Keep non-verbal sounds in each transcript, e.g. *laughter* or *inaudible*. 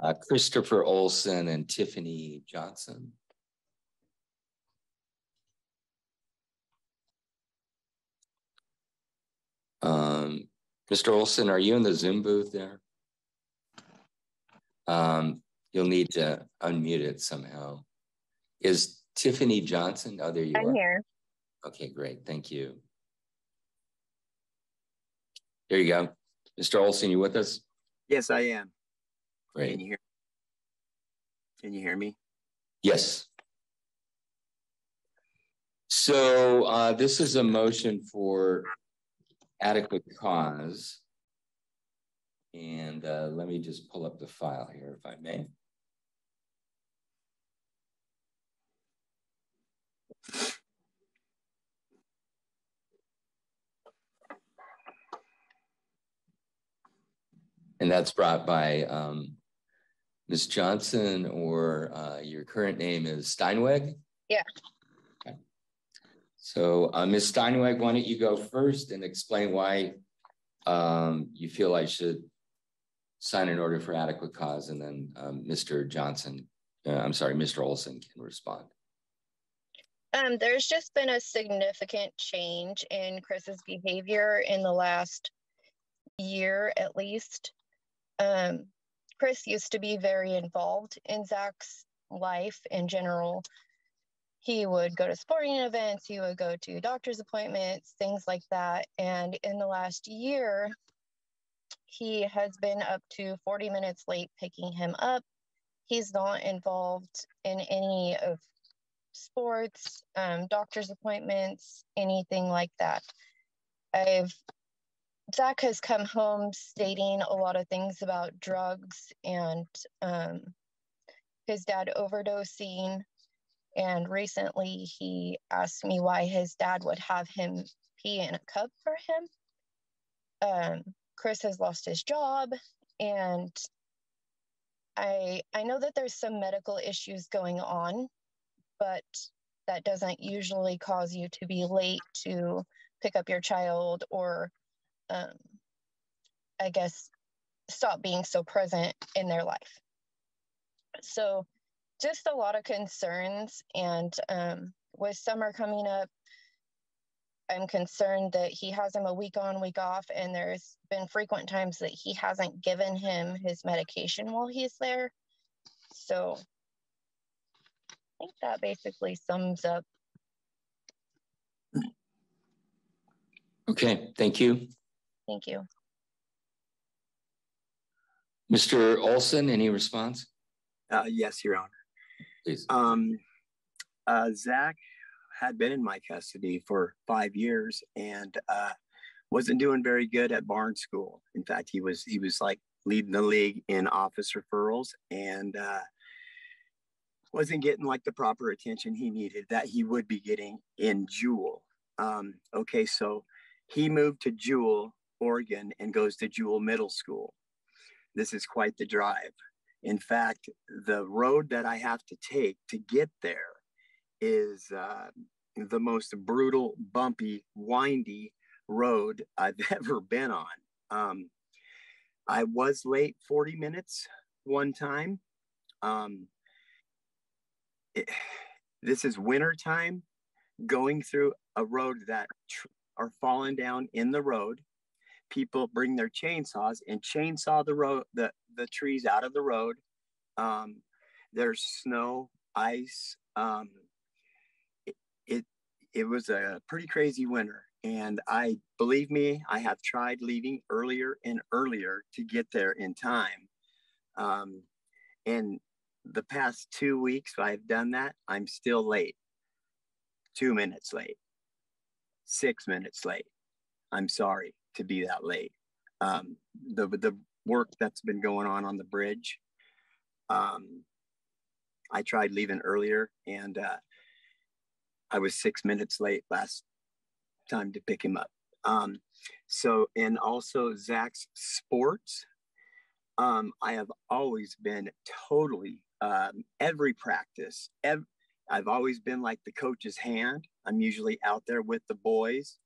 uh, Christopher Olson and Tiffany Johnson. Um, Mr. Olson, are you in the Zoom booth there? Um, you'll need to unmute it somehow. Is Tiffany Johnson? Oh, there you I'm are. here. Okay, great. Thank you. There you go. Mr. Olson, you with us? Yes, I am. Great. Can you hear? Can you hear me? Yes. So uh, this is a motion for adequate cause. And uh, let me just pull up the file here, if I may. And that's brought by um, Ms. Johnson, or uh, your current name is Steinweg? Yeah. Okay. So, uh, Ms. Steinweg, why don't you go first and explain why um, you feel I should sign an order for adequate cause, and then um, Mr. Johnson, uh, I'm sorry, Mr. Olson can respond. Um, there's just been a significant change in Chris's behavior in the last year at least. Um, Chris used to be very involved in Zach's life in general. He would go to sporting events, he would go to doctor's appointments, things like that. And in the last year, he has been up to 40 minutes late picking him up. He's not involved in any of sports, um, doctor's appointments, anything like that. I've Zach has come home stating a lot of things about drugs and um, his dad overdosing. And recently he asked me why his dad would have him pee in a cup for him. Um, Chris has lost his job and I I know that there's some medical issues going on, but that doesn't usually cause you to be late to pick up your child or um, I guess, stop being so present in their life. So, just a lot of concerns. And um, with summer coming up, I'm concerned that he has him a week on, week off, and there's been frequent times that he hasn't given him his medication while he's there. So, I think that basically sums up. Okay, thank you. Thank you. Mr. Olson, any response? Uh, yes, Your Honor. Please. Um, uh, Zach had been in my custody for five years and uh, wasn't doing very good at Barnes School. In fact, he was he was like leading the league in office referrals and uh, wasn't getting like the proper attention he needed that he would be getting in Jewell. Um, okay, so he moved to Jewell Oregon and goes to Jewell Middle School. This is quite the drive. In fact, the road that I have to take to get there is uh, the most brutal, bumpy, windy road *laughs* I've ever been on. Um, I was late 40 minutes one time. Um, it, this is winter time going through a road that tr- are falling down in the road people bring their chainsaws and chainsaw the road the, the trees out of the road. Um, there's snow ice um, it, it it was a pretty crazy winter. And i believe me i have tried leaving earlier and earlier to get there in time. Um, and the past two weeks i've done that i'm still late. Two minutes late. Six minutes late. I'm sorry to be that late. Um, the the work that's been going on on the bridge. Um, I tried leaving earlier, and uh, I was six minutes late last time to pick him up. Um, so, and also Zach's sports. Um, I have always been totally um, every practice. Ev- I've always been like the coach's hand. I'm usually out there with the boys,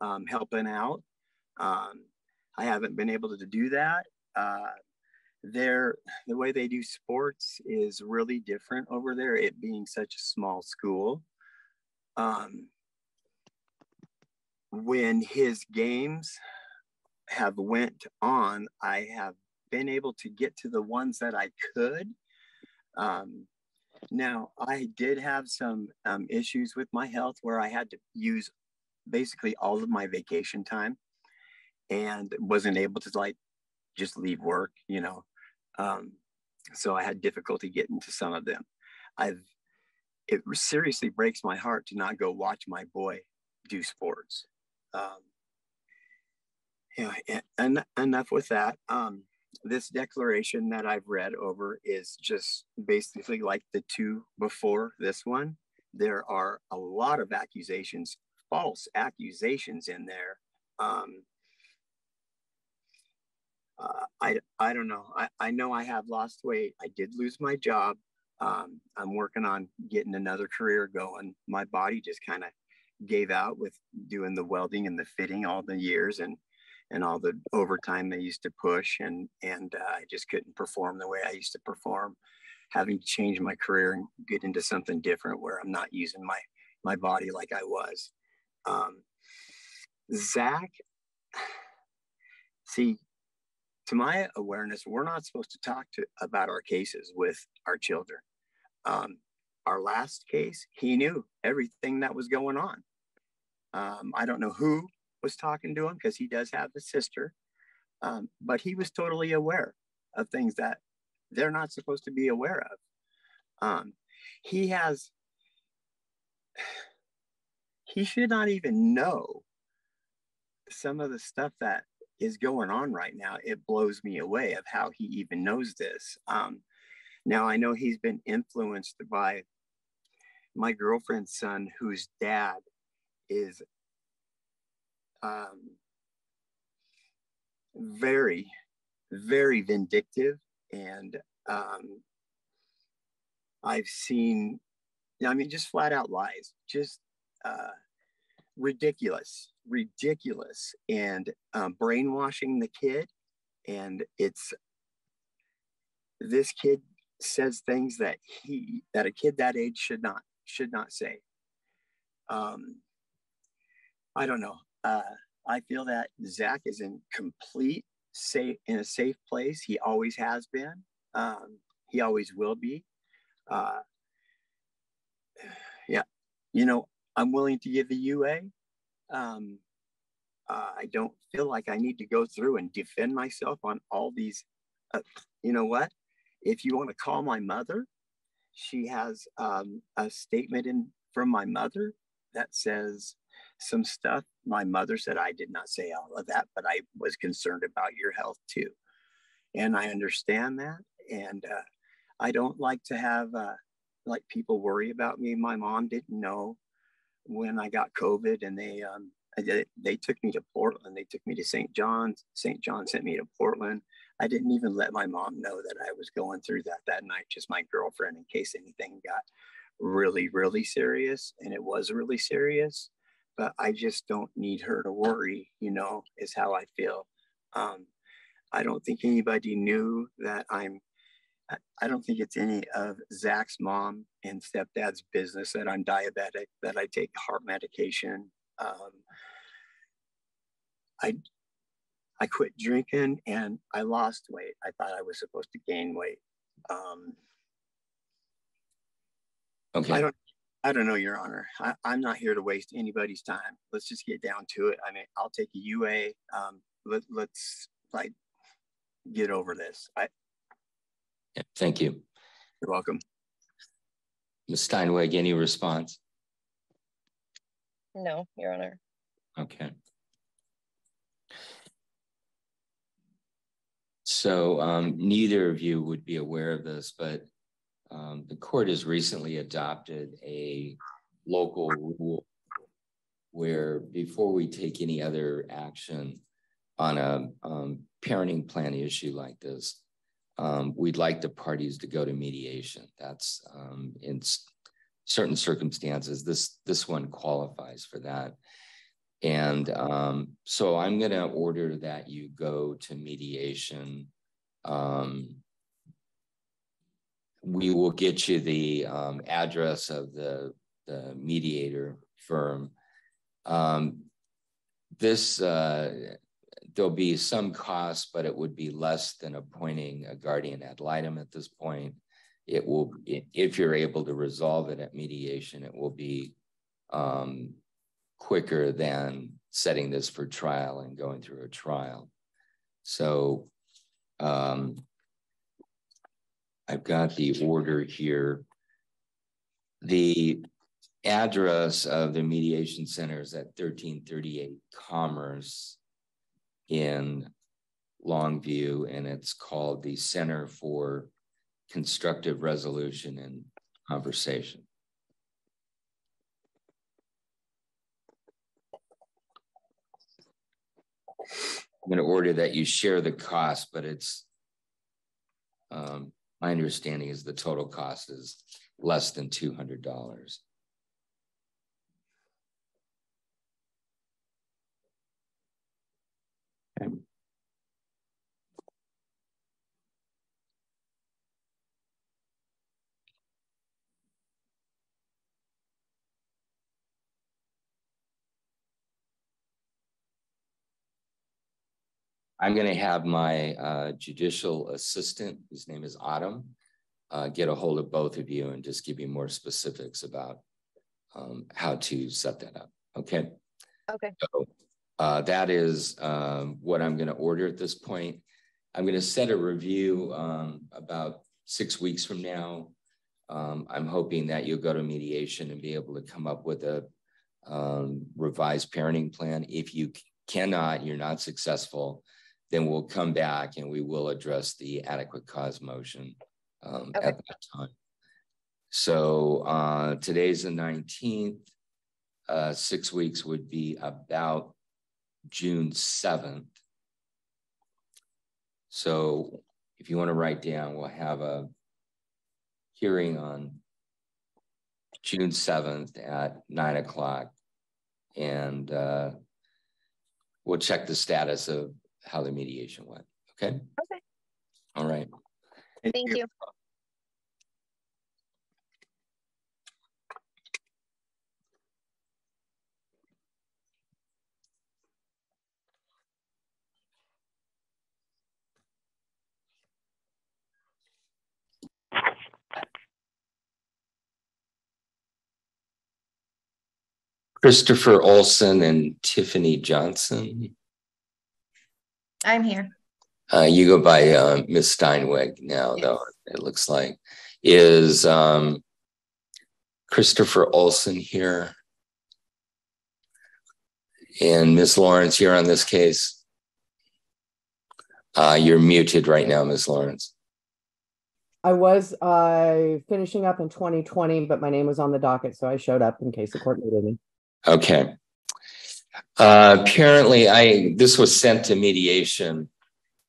um, helping out. Um, I haven't been able to do that. Uh, the way they do sports is really different over there it being such a small school. Um, when his games have went on i have been able to get to the ones that i could. Um, now i did have some um, issues with my health where i had to use basically all of my vacation time and wasn't able to like just leave work you know um, so i had difficulty getting to some of them i've it seriously breaks my heart to not go watch my boy do sports um, yeah, and enough with that. Um, this declaration that I've read over is just basically like the two before this one. There are a lot of accusations, false accusations in there. Um, uh, I, I don't know. I, I know I have lost weight. I did lose my job. Um, I'm working on getting another career going. My body just kind of gave out with doing the welding and the fitting all the years and and all the overtime they used to push and and uh, I just couldn't perform the way I used to perform having to change my career and get into something different where I'm not using my my body like I was um, Zach *sighs* see to my awareness we're not supposed to talk to about our cases with our children. Um, our last case he knew everything that was going on. Um, I don't know who was talking to him because he does have a sister, um, but he was totally aware of things that they're not supposed to be aware of. Um, he has, *sighs* he should not even know some of the stuff that is going on right now. It blows me away of how he even knows this. Um, now I know he's been influenced by my girlfriend's son, whose dad is um, very, very vindictive. And um, I've seen, I mean, just flat out lies, just uh, ridiculous, ridiculous, and um, brainwashing the kid. And it's this kid says things that he that a kid that age should not should not say. Um, I don't know. Uh, I feel that Zach is in complete safe in a safe place. He always has been. Um, he always will be. Uh, yeah, you know, I'm willing to give the UA. Um, uh, I don't feel like I need to go through and defend myself on all these. Uh, you know what? If you want to call my mother, she has um, a statement in from my mother that says some stuff. My mother said I did not say all of that, but I was concerned about your health too. And I understand that. And uh, I don't like to have uh, like people worry about me. My mom didn't know when I got COVID and they, um, they, took me to Portland. They took me to St. John's. St. John sent me to Portland. I didn't even let my mom know that I was going through that that night, just my girlfriend, in case anything got really, really serious. And it was really serious but I just don't need her to worry, you know, is how I feel. Um, I don't think anybody knew that I'm, I don't think it's any of Zach's mom and stepdad's business that I'm diabetic, that I take heart medication. Um, I, I quit drinking and I lost weight. I thought I was supposed to gain weight. Um, okay. I don't I don't know, Your Honor. I, am not here to waste anybody's time. Let's just get down to it. I mean, I'll take a UA. Um, let, let's like get over this. I. Yeah, thank you. You're welcome. Ms. Steinweg, any response? No, Your Honor. Okay. So um, neither of you would be aware of this, but um, the court has recently adopted a local rule where before we take any other action on a um, parenting plan issue like this, um, we'd like the parties to go to mediation. That's um, in certain circumstances, this, this one qualifies for that. And um, so I'm going to order that you go to mediation um, we will get you the um, address of the, the mediator firm. Um, this, uh, there'll be some cost, but it would be less than appointing a guardian ad litem at this point. It will, if you're able to resolve it at mediation, it will be um, quicker than setting this for trial and going through a trial. So um, I've got the order here. The address of the mediation center is at 1338 Commerce in Longview, and it's called the Center for Constructive Resolution and Conversation. I'm going to order that you share the cost, but it's um, my understanding is the total cost is less than two hundred dollars. I'm going to have my uh, judicial assistant, whose name is Autumn, uh, get a hold of both of you and just give you more specifics about um, how to set that up. Okay. Okay. So uh, that is um, what I'm going to order at this point. I'm going to set a review um, about six weeks from now. Um, I'm hoping that you'll go to mediation and be able to come up with a um, revised parenting plan. If you cannot, you're not successful, then we'll come back and we will address the adequate cause motion um, okay. at that time. So uh, today's the 19th. Uh, six weeks would be about June 7th. So if you want to write down, we'll have a hearing on June 7th at nine o'clock. And uh, we'll check the status of how the mediation went. Okay. Okay. All right. Thank, Thank you. you. Christopher Olson and Tiffany Johnson. I'm here. Uh, you go by uh, Miss Steinweg now, yes. though, it looks like. Is um, Christopher Olson here? And Miss Lawrence, you're on this case. Uh, you're muted right now, Miss Lawrence. I was uh, finishing up in 2020, but my name was on the docket, so I showed up in case the court needed me. Okay. Uh, apparently, I this was sent to mediation.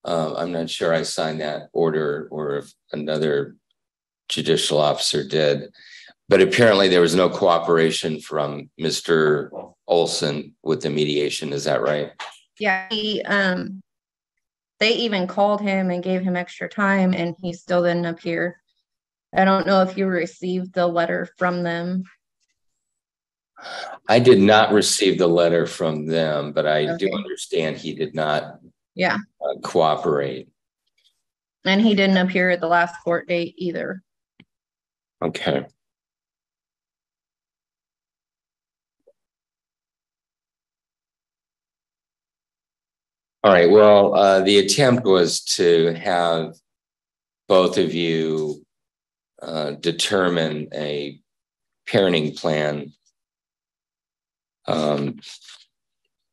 Uh, I'm not sure I signed that order or if another judicial officer did, but apparently there was no cooperation from Mr. Olson with the mediation. Is that right? Yeah, he um, they even called him and gave him extra time, and he still didn't appear. I don't know if you received the letter from them I did not receive the letter from them, but I okay. do understand he did not yeah uh, cooperate. And he didn't appear at the last court date either. Okay. All right. Well, uh, the attempt was to have both of you uh, determine a parenting plan um,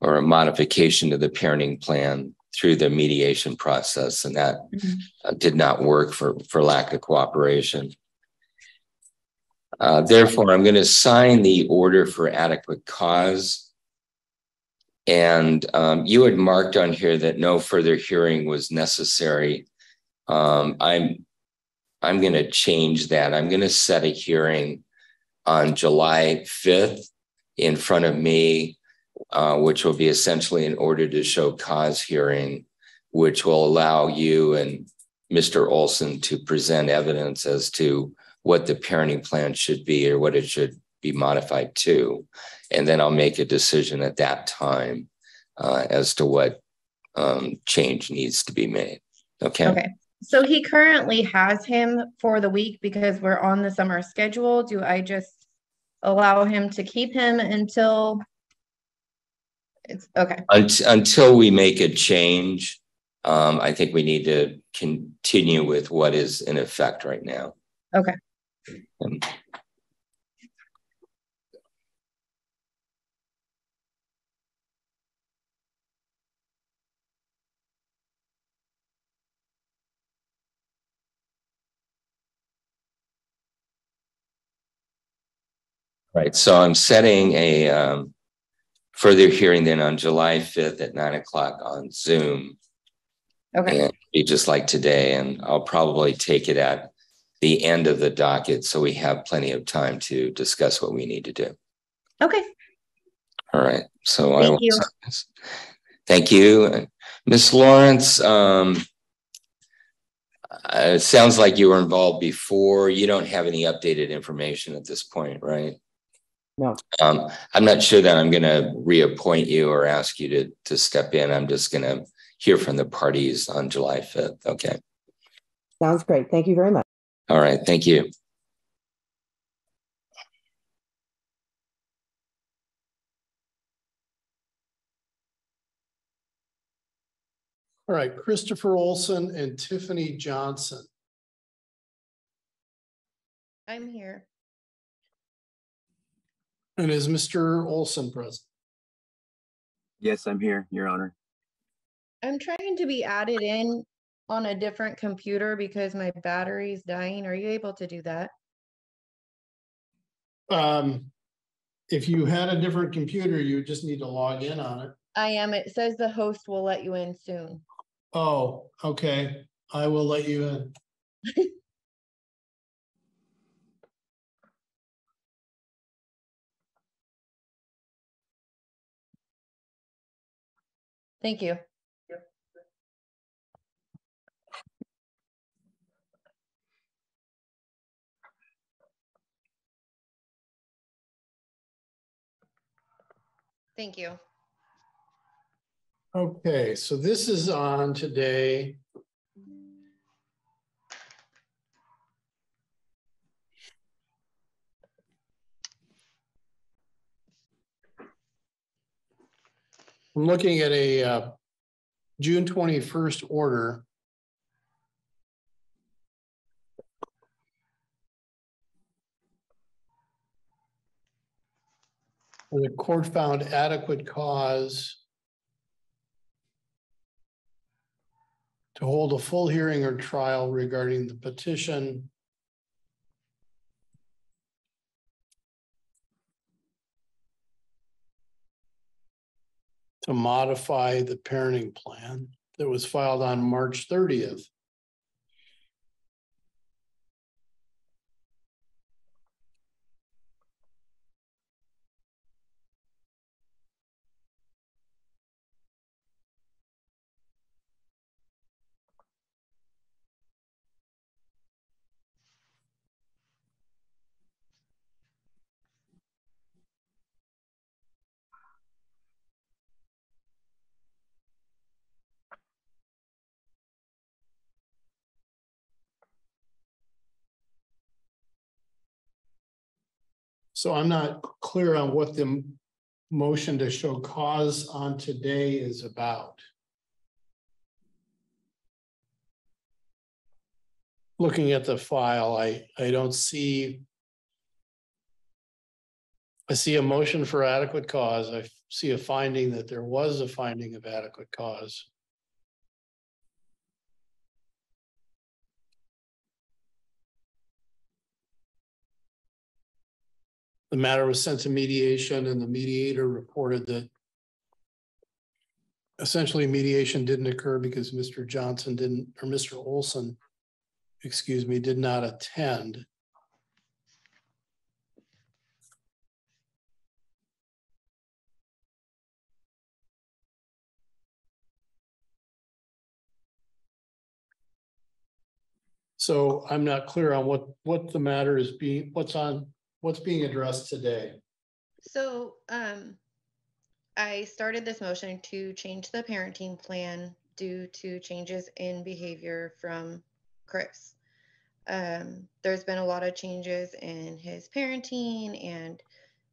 or a modification to the parenting plan through the mediation process, and that mm-hmm. uh, did not work for for lack of cooperation. Uh, therefore, I'm going to sign the order for adequate cause. And um, you had marked on here that no further hearing was necessary. Um, I'm I'm going to change that. I'm going to set a hearing on July 5th in front of me, uh, which will be essentially an order to show cause hearing, which will allow you and Mr. Olson to present evidence as to what the parenting plan should be or what it should be modified to. And then I'll make a decision at that time uh, as to what um, change needs to be made. Okay. Okay. So he currently has him for the week because we're on the summer schedule. Do I just allow him to keep him until? It's okay. Until we make a change, um, I think we need to continue with what is in effect right now. Okay. And- Right, so I'm setting a um further hearing then on July fifth at nine o'clock on Zoom. Okay. And be just like today, and I'll probably take it at the end of the docket, so we have plenty of time to discuss what we need to do. Okay. All right, so I. Thank will you. Thank you. Ms. Lawrence, um. uh, It sounds like you were involved before. You don't have any updated information at this point, right? No. Um, I'm not sure that I'm gonna reappoint you or ask you to, to step in. I'm just gonna hear from the parties on July fifth. Okay, Sounds great. Thank you very much. all right, thank you. All right, Christopher Olson and Tiffany Johnson. I'm here. And is Mr. Olson present? Yes, I'm here, Your Honor. I'm trying to be added in on a different computer because my battery's dying. Are you able to do that? Um, if you had a different computer, you just need to log in on it. I am. It says the host will let you in soon. Oh, okay. I will let you in. *laughs* Thank you. Thank you. Okay, so this is on today. I'm looking at a uh, June twenty-first order. where The court found adequate cause to hold a full hearing or trial regarding the petition to modify the parenting plan that was filed on March thirtieth. So I'm not clear on what the motion to show cause on today is about. Looking at the file, I, I don't see. I see a motion for adequate cause. I see a finding that there was a finding of adequate cause. The matter was sent to mediation and the mediator reported that essentially mediation didn't occur because Mr. Johnson didn't, or Mr. Olson, excuse me, did not attend. So I'm not clear on what, what the matter is being, what's on, what's being addressed today. So, um, I started this motion to change the parenting plan due to changes in behavior from Chris. Um, there's been a lot of changes in his parenting and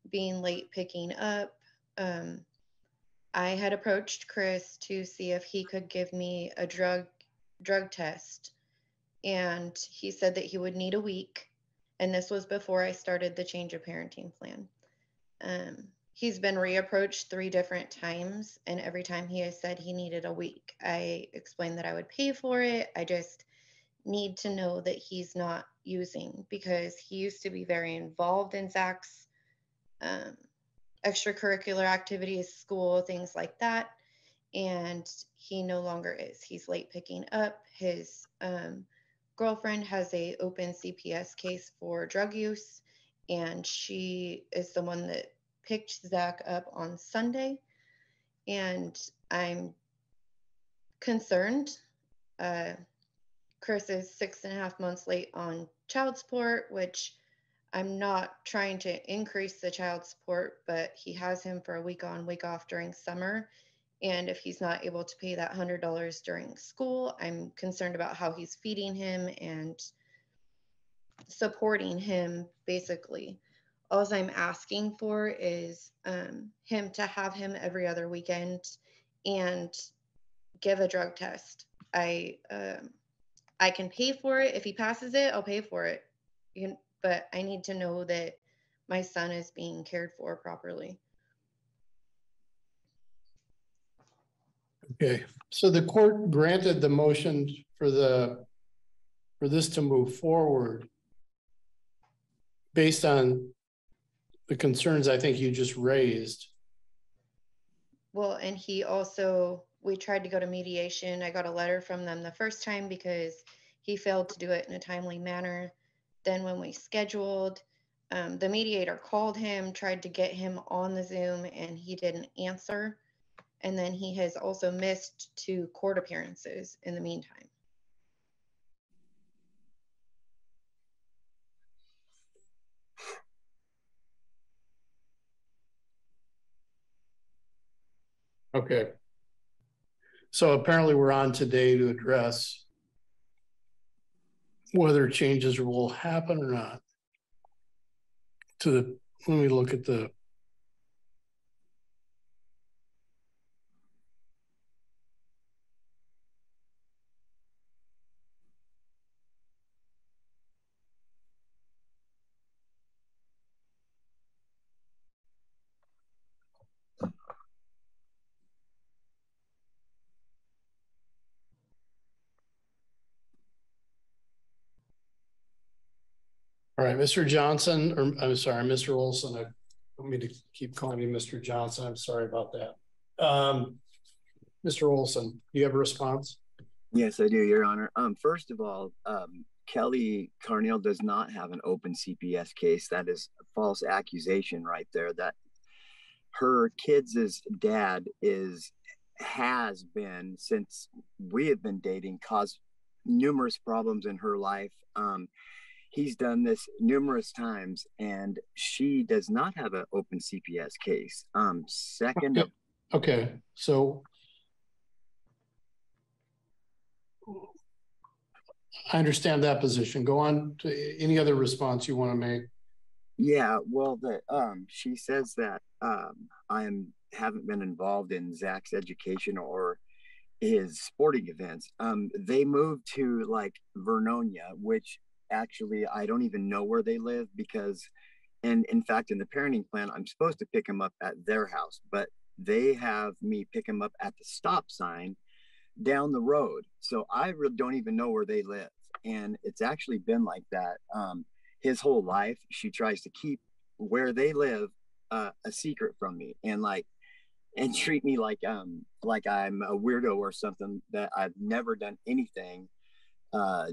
being late picking up. Um, I had approached Chris to see if he could give me a drug drug test, and he said that he would need a week. And this was before I started the change of parenting plan. Um, he's been reapproached three different times, and every time he has said he needed a week. I explained that I would pay for it. I just need to know that he's not using because he used to be very involved in Zach's um, extracurricular activities, school, things like that. And he no longer is. He's late picking up. His um, girlfriend has a open CPS case for drug use, and she is the one that picked Zach up on Sunday. And I'm concerned. Uh, Chris is six and a half months late on child support, which I'm not trying to increase the child support, but he has him for a week on, week off during summer. And if he's not able to pay that $100 during school, I'm concerned about how he's feeding him and supporting him, basically. All I'm asking for is um, him to have him every other weekend and give a drug test. I um, I can pay for it. If he passes it, I'll pay for it. You but I need to know that my son is being cared for properly. Okay, so the court granted the motion for the, for this to move forward based on the concerns I think you just raised. Well, and he also, we tried to go to mediation. I got a letter from them the first time because he failed to do it in a timely manner. Then when we scheduled, um, the mediator called him, tried to get him on the Zoom, and he didn't answer. And then he has also missed two court appearances in the meantime. Okay. So apparently we're on today to address whether changes will happen or not. To the, let me look at the All right, Mr. Johnson, or I'm sorry, Mr. Olson, I don't mean to keep calling you Mr. Johnson. I'm sorry about that. Um, Mr. Olson, do you have a response? Yes, I do, Your Honor. Um, first of all, um, Kelly Carneal does not have an open CPS case. That is a false accusation right there. That her kids' dad is has been since we have been dating caused numerous problems in her life. Um, he's done this numerous times and she does not have an open cps case. Um second okay, okay. so i understand that position. Go on to any other response you want to make. Yeah well the um she says that um i'm haven't been involved in zach's education or his sporting events. Um they moved to like vernonia which actually I don't even know where they live because and in fact in the parenting plan I'm supposed to pick them up at their house but they have me pick them up at the stop sign down the road. So I really don't even know where they live. And it's actually been like that um, his whole life she tries to keep where they live uh, a secret from me and like and *laughs* treat me like um like I'm a weirdo or something that I've never done anything uh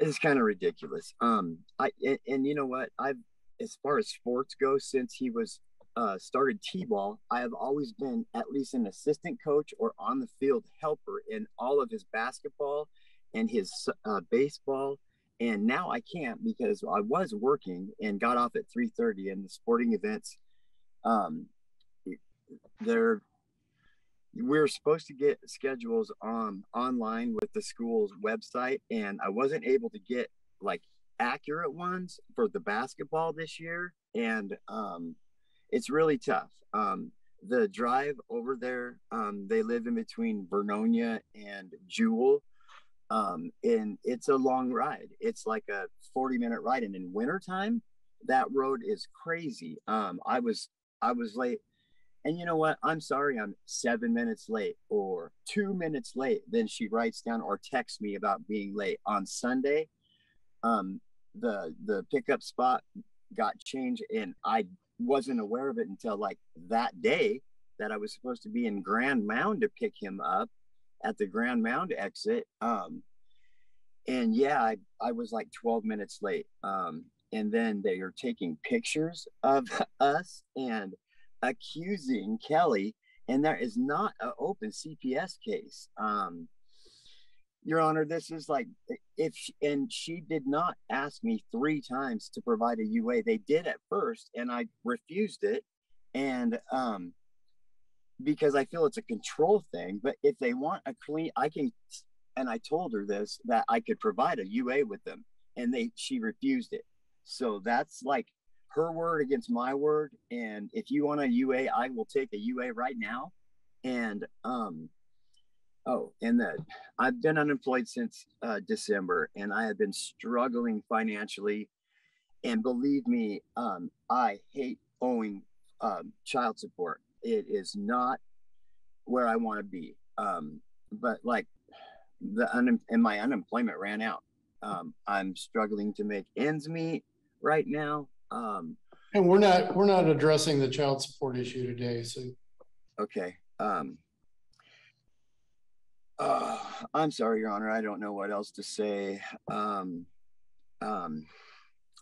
it's kind of ridiculous. Um, I and, and, you know what? I've as far as sports go, since he was uh, started t-ball, I have always been at least an assistant coach or on the field helper in all of his basketball and his uh, baseball. And now I can't because I was working and got off at 3:30 and the sporting events. Um, they're we're supposed to get schedules on online with the school's website and i wasn't able to get like accurate ones for the basketball this year and um, it's really tough. Um, the drive over there um, they live in between vernonia and jewell um, and it's a long ride. It's like a 40 minute ride and in wintertime that road is crazy. Um, i was i was late and you know what? I'm sorry I'm seven minutes late or two minutes late. Then she writes down or texts me about being late. On Sunday, um, the the pickup spot got changed and I wasn't aware of it until like that day that I was supposed to be in Grand Mound to pick him up at the Grand Mound exit. Um, and yeah, I, I was like 12 minutes late. Um, and then they are taking pictures of *laughs* us and accusing Kelly, and there is not an open CPS case. Um, Your Honor, this is like if she, and she did not ask me three times to provide a UA. They did at first, and I refused it, and um, because I feel it's a control thing. But if they want a clean, I can. And I told her this that I could provide a UA with them, and they she refused it. So that's like her word against my word. And if you want a UA, I will take a UA right now. And um, oh, and that I've been unemployed since uh, December, and I have been struggling financially. And believe me, um, I hate owing um, child support. It is not where I want to be. Um, but like the un- and my unemployment ran out. Um, I'm struggling to make ends meet right now. Um, And we're not, we're not addressing the child support issue today, so okay. Um, uh, I'm sorry, Your Honor. I don't know what else to say. Um, um,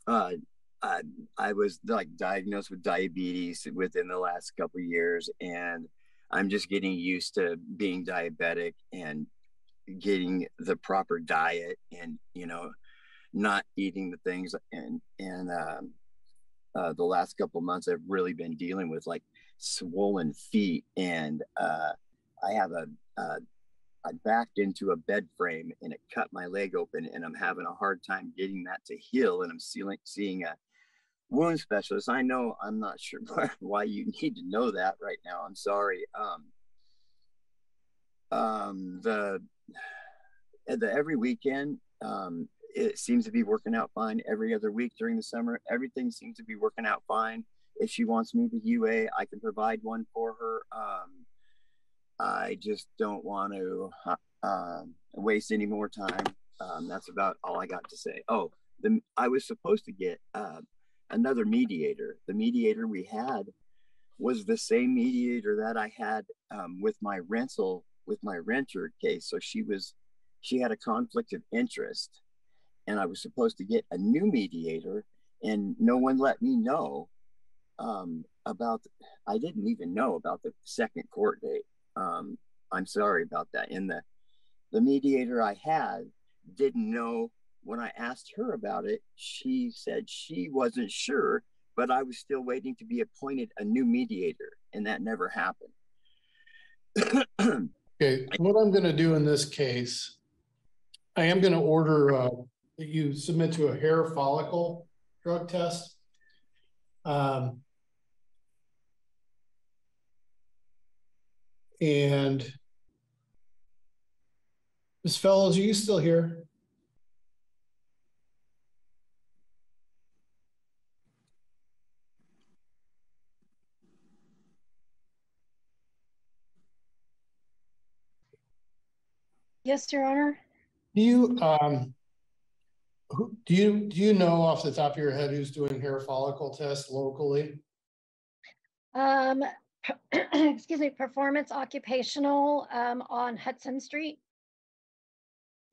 uh, I, I was like diagnosed with diabetes within the last couple years, and I'm just getting used to being diabetic and getting the proper diet, and you know, not eating the things and and um, uh, the last couple months I've really been dealing with like swollen feet and uh, I have a uh, I backed into a bed frame and it cut my leg open and I'm having a hard time getting that to heal and I'm seeing seeing a wound specialist. I know I'm not sure *laughs* why you need to know that right now. I'm sorry. Um, um, the the every weekend um, it seems to be working out fine every other week during the summer. Everything seems to be working out fine. If she wants me to UA, I can provide one for her. Um, I just don't want to uh, waste any more time. Um, that's about all I got to say. Oh, the, I was supposed to get uh, another mediator. The mediator we had was the same mediator that I had um, with my rental with my renter case. So she was she had a conflict of interest and I was supposed to get a new mediator, and no one let me know um, about. I didn't even know about the second court date. Um, I'm sorry about that. And the the mediator I had didn't know when I asked her about it. She said she wasn't sure, but I was still waiting to be appointed a new mediator, and that never happened. *clears throat* Okay, what I'm gonna do in this case, I am gonna order uh, that you submit to a hair follicle drug test. Um, and Ms. Fellows, are you still here? Yes, Your Honor. Do you, um, who, do you, do you know off the top of your head who's doing hair follicle tests locally? Um, *clears throat* excuse me, Performance Occupational um, on Hudson Street.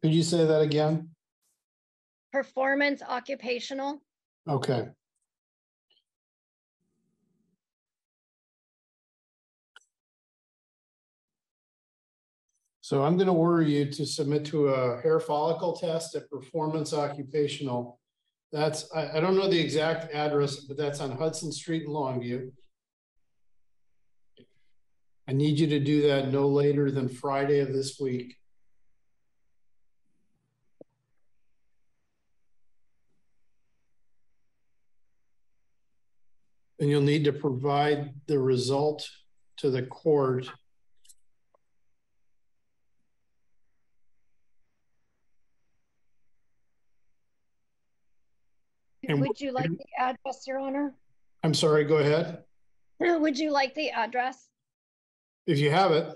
Could you say that again? Performance Occupational. Okay. So I'm gonna order you to submit to a hair follicle test at Performance Occupational. That's, I, I don't know the exact address, but that's on Hudson Street in Longview. I need you to do that no later than Friday of this week. And you'll need to provide the result to the court. And Would you like the address, Your Honor? I'm sorry, go ahead. Would you like the address? If you have it,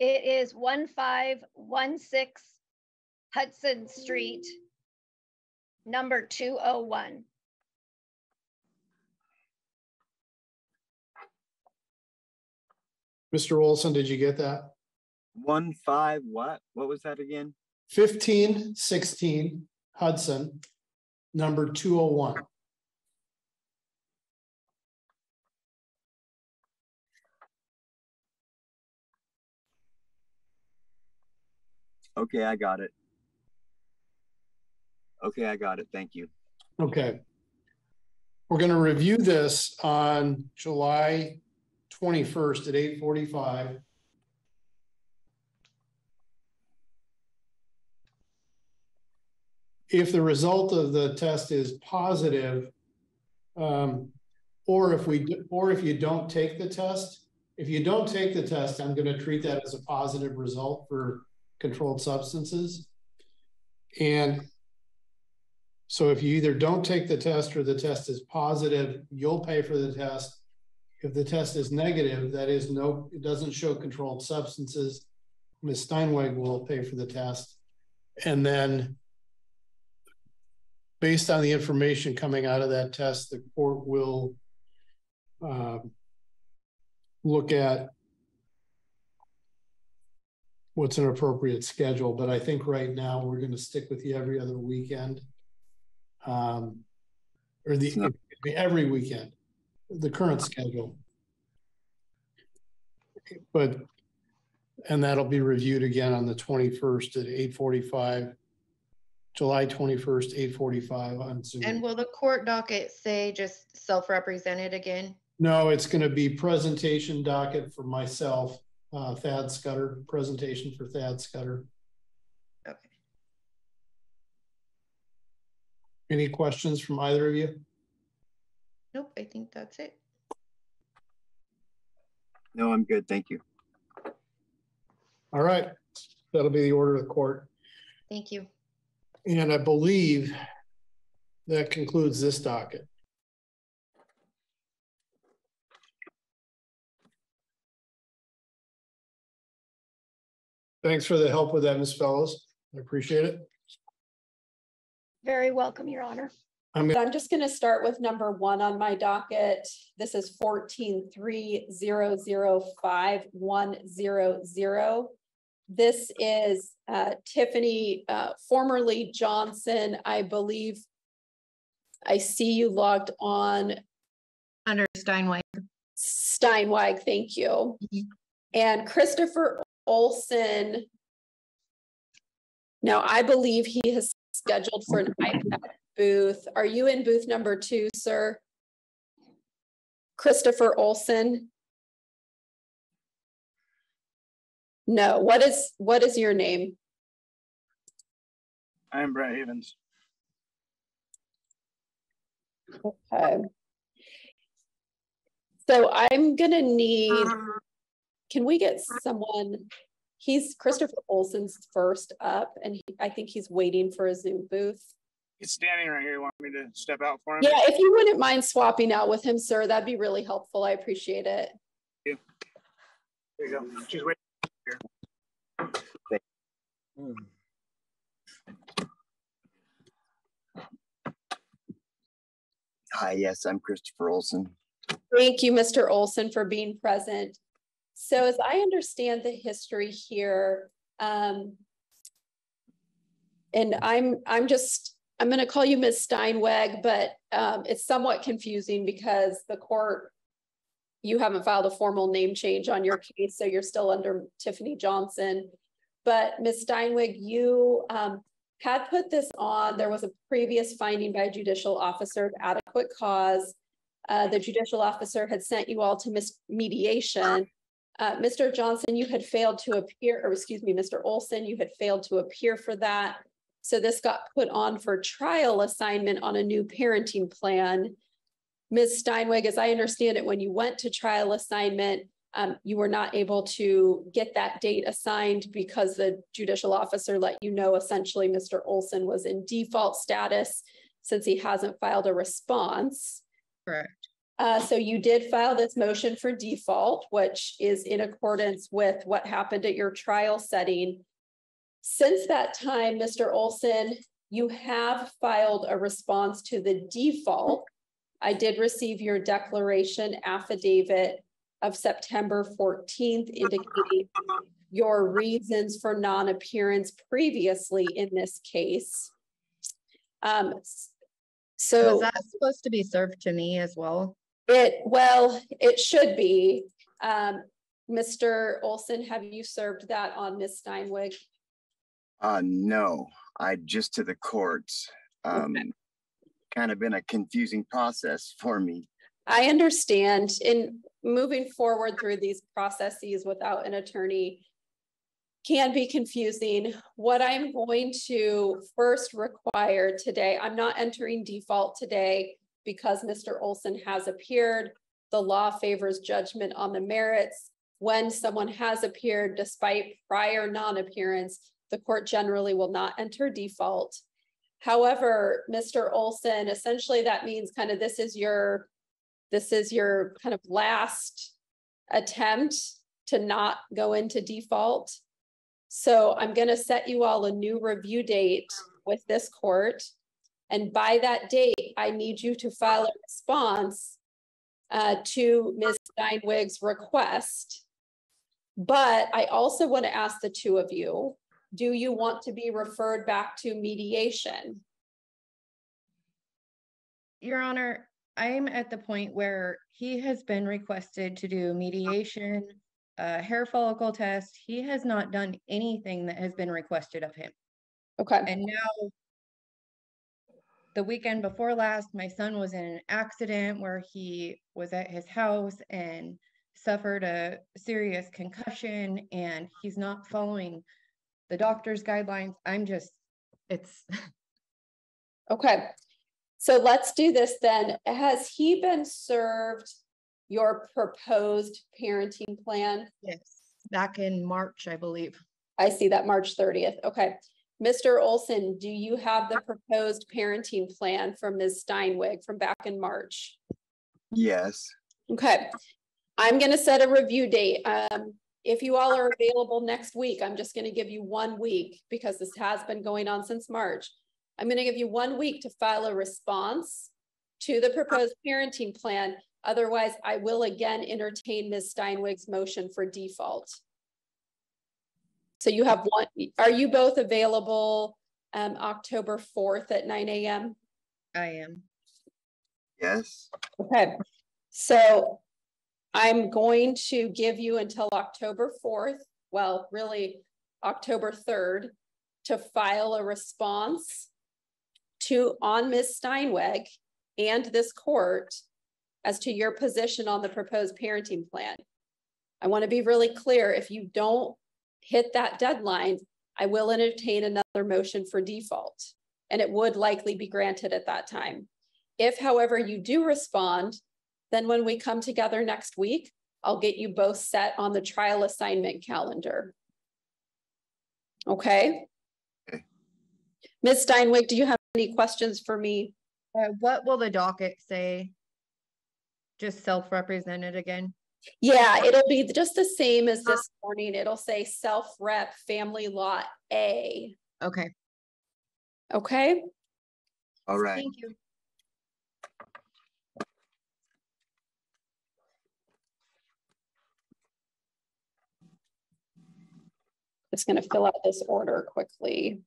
It is one five one six Hudson Street, number two oh one. Mr. Olson, did you get that? One five what? What was that again? Fifteen sixteen Hudson, number 201. Okay, I got it. Okay, I got it. Thank you. Okay. We're going to review this on July 21st at 845. If the result of the test is positive, um, or if we, or if you don't take the test, if you don't take the test, I'm gonna treat that as a positive result for controlled substances. And so if you either don't take the test or the test is positive, you'll pay for the test. If the test is negative, that is no, it doesn't show controlled substances, Ms. Steinweg will pay for the test. And then based on the information coming out of that test, the court will um, look at what's an appropriate schedule, but I think right now we're gonna stick with the every other weekend. Um, or the, It's every weekend, the current schedule. But, and that'll be reviewed again on the twenty-first at eight forty-five. July twenty-first, eight forty-five on Zoom. And will the court docket say just self-represented again? No, it's gonna be presentation docket for myself, uh, Thad Scudder, presentation for Thad Scudder. Okay. Any questions from either of you? Nope, I think that's it. No, I'm good. Thank you. All right, that'll be the order of the court. Thank you. And I believe that concludes this docket. Thanks for the help with that, Ms. Fellows. I appreciate it. Very welcome, Your Honor. I'm, I'm just going to start with number one on my docket. This is 1430051000 this is uh, Tiffany, uh, formerly Johnson, I believe. I see you logged on Under Steinway. Steinweg, thank you. Mhm. And Christopher Olson. Now, I believe he has scheduled for an iPad booth. Are you in booth number two, sir? Christopher Olson? No, what is, what is your name? I'm Brett Havens. Okay. So I'm gonna need, can we get someone? He's Christopher Olson's first up and he- I think he's waiting for a Zoom booth. He's standing right here. You want me to step out for him? Yeah, if you wouldn't mind swapping out with him, sir, that'd be really helpful. I appreciate it. There you go. She's waiting. Hi, yes, I'm Christopher Olson. Thank you, Mr. Olson, for being present. So as I understand the history here, um, and I'm, I'm just, I'm gonna call you Ms. Steinweg, but, um, it's somewhat confusing because the court, you haven't filed a formal name change on your case, so you're still under Tiffany Johnson. But Ms. Steinweg, you um, had put this on. There was a previous finding by a judicial officer of adequate cause. Uh, the judicial officer had sent you all to mis- mediation. Uh, Mr. Johnson, you had failed to appear, or excuse me, Mr. Olson, you had failed to appear for that. So this got put on for trial assignment on a new parenting plan. Ms. Steinweg, as I understand it, when you went to trial assignment, um, you were not able to get that date assigned because the judicial officer let you know essentially Mr. Olson was in default status since he hasn't filed a response. Correct. Uh, so you did file this motion for default, which is in accordance with what happened at your trial setting. Since that time, Mr. Olson, you have filed a response to the default. I did receive your declaration affidavit of September fourteenth indicating your reasons for non-appearance previously in this case. Um, so. Was that supposed to be served to me as well? It, well, it should be. Um, Mr. Olson, have you served that on Ms. Steinweg? Uh, no, I just to the courts. Um, kind of been a confusing process for me. I understand in moving forward through these processes without an attorney can be confusing. What I'm going to first require today, I'm not entering default today because Mr. Olson has appeared. The law favors judgment on the merits. When someone has appeared despite prior non-appearance, the court generally will not enter default. However, Mr. Olson, essentially that means kind of this is your this is your kind of last attempt to not go into default. So I'm going to set you all a new review date with this court. And by that date, I need you to file a response uh, to Ms. Steinweg's request. But I also want to ask the two of you, do you want to be referred back to mediation? Your Honor, I'm at the point where he has been requested to do mediation, uh, hair follicle test. He has not done anything that has been requested of him. Okay. And now, the weekend before last, my son was in an accident where he was at his house and suffered a serious concussion, and he's not following the doctor's guidelines. I'm just, it's, *laughs* Okay. So let's do this then. Has he been served your proposed parenting plan? yes, back in March, I believe. I see that March thirtieth. Okay. Mr. Olson, do you have the proposed parenting plan from Ms. Steinweg from back in March? Yes. Okay. I'm gonna set a review date. Um, if you all are available next week, I'm just gonna give you one week because this has been going on since March. I'm gonna give you one week to file a response to the proposed parenting plan. Otherwise, I will again entertain Ms. Steinweg's motion for default. So you have one, are you both available um, October 4th at nine AM? I am. Yes. Okay, so I'm going to give you until October fourth, well, really, October third, to file a response to, on Ms. Steinweg and this court as to your position on the proposed parenting plan. I want to be really clear, if you don't hit that deadline, I will entertain another motion for default, and it would likely be granted at that time. If, however, you do respond, then when we come together next week, I'll get you both set on the trial assignment calendar. Okay? Okay. Ms. Steinweg, do you have any questions for me? Uh, what will the docket say? Just self-represented again? Yeah, it'll be just the same as this morning. It'll say self-rep family lot A. Okay, Okay? All right. thank you. just going to fill out this order quickly.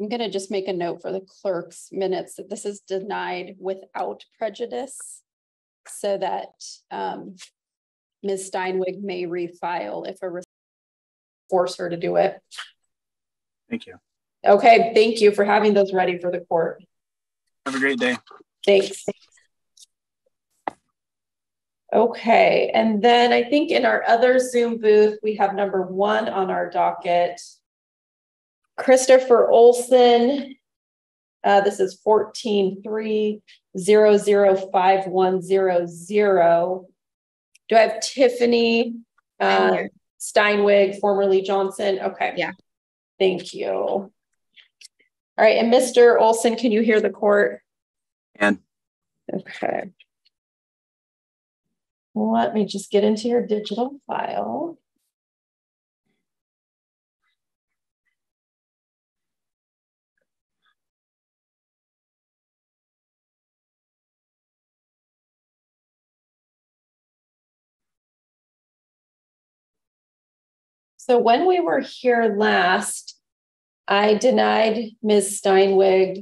I'm going to just make a note for the clerk's minutes that this is denied without prejudice so that um, Ms. Steinweg may refile if a force her to do it. Thank you. Okay, thank you for having those ready for the court. Have a great day. Thanks. Okay, and then I think in our other Zoom booth, we have number one on our docket. Christopher Olson. Uh, this is fourteen three zero zero five one zero zero. Do I have Tiffany uh, here. Steinweg, formerly Johnson? Okay. Yeah. Thank you. All right, and Mr. Olson, can you hear the court? And Okay. Let me just get into your digital file. So when we were here last, I denied Ms. Steinweg's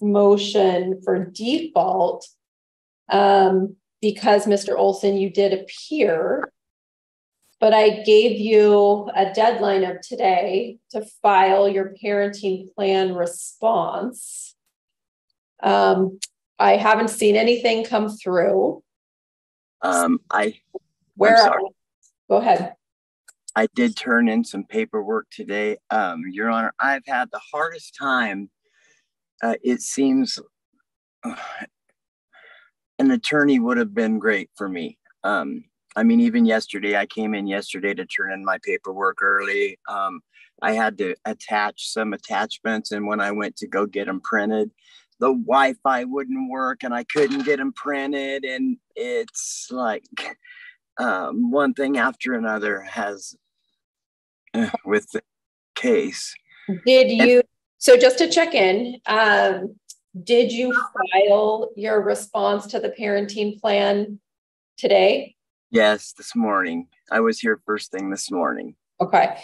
motion for default um, because Mr. Olson, you did appear. But I gave you a deadline of today to file your parenting plan response. Um, I haven't seen anything come through. um, I, Where, sorry. go ahead. I did turn in some paperwork today. Um, Your Honor, I've had the hardest time. Uh, it seems uh, *sighs* an attorney would have been great for me. Um, I mean, even yesterday, I came in yesterday to turn in my paperwork early. Um, I had to attach some attachments, and when I went to go get them printed, the Wi-Fi wouldn't work, and I couldn't get them printed. And it's like um, one thing after another has *laughs* with the case. Did you, so just to check in, um, did you file your response to the parenting plan today? Yes, this morning. I was here first thing this morning. Okay.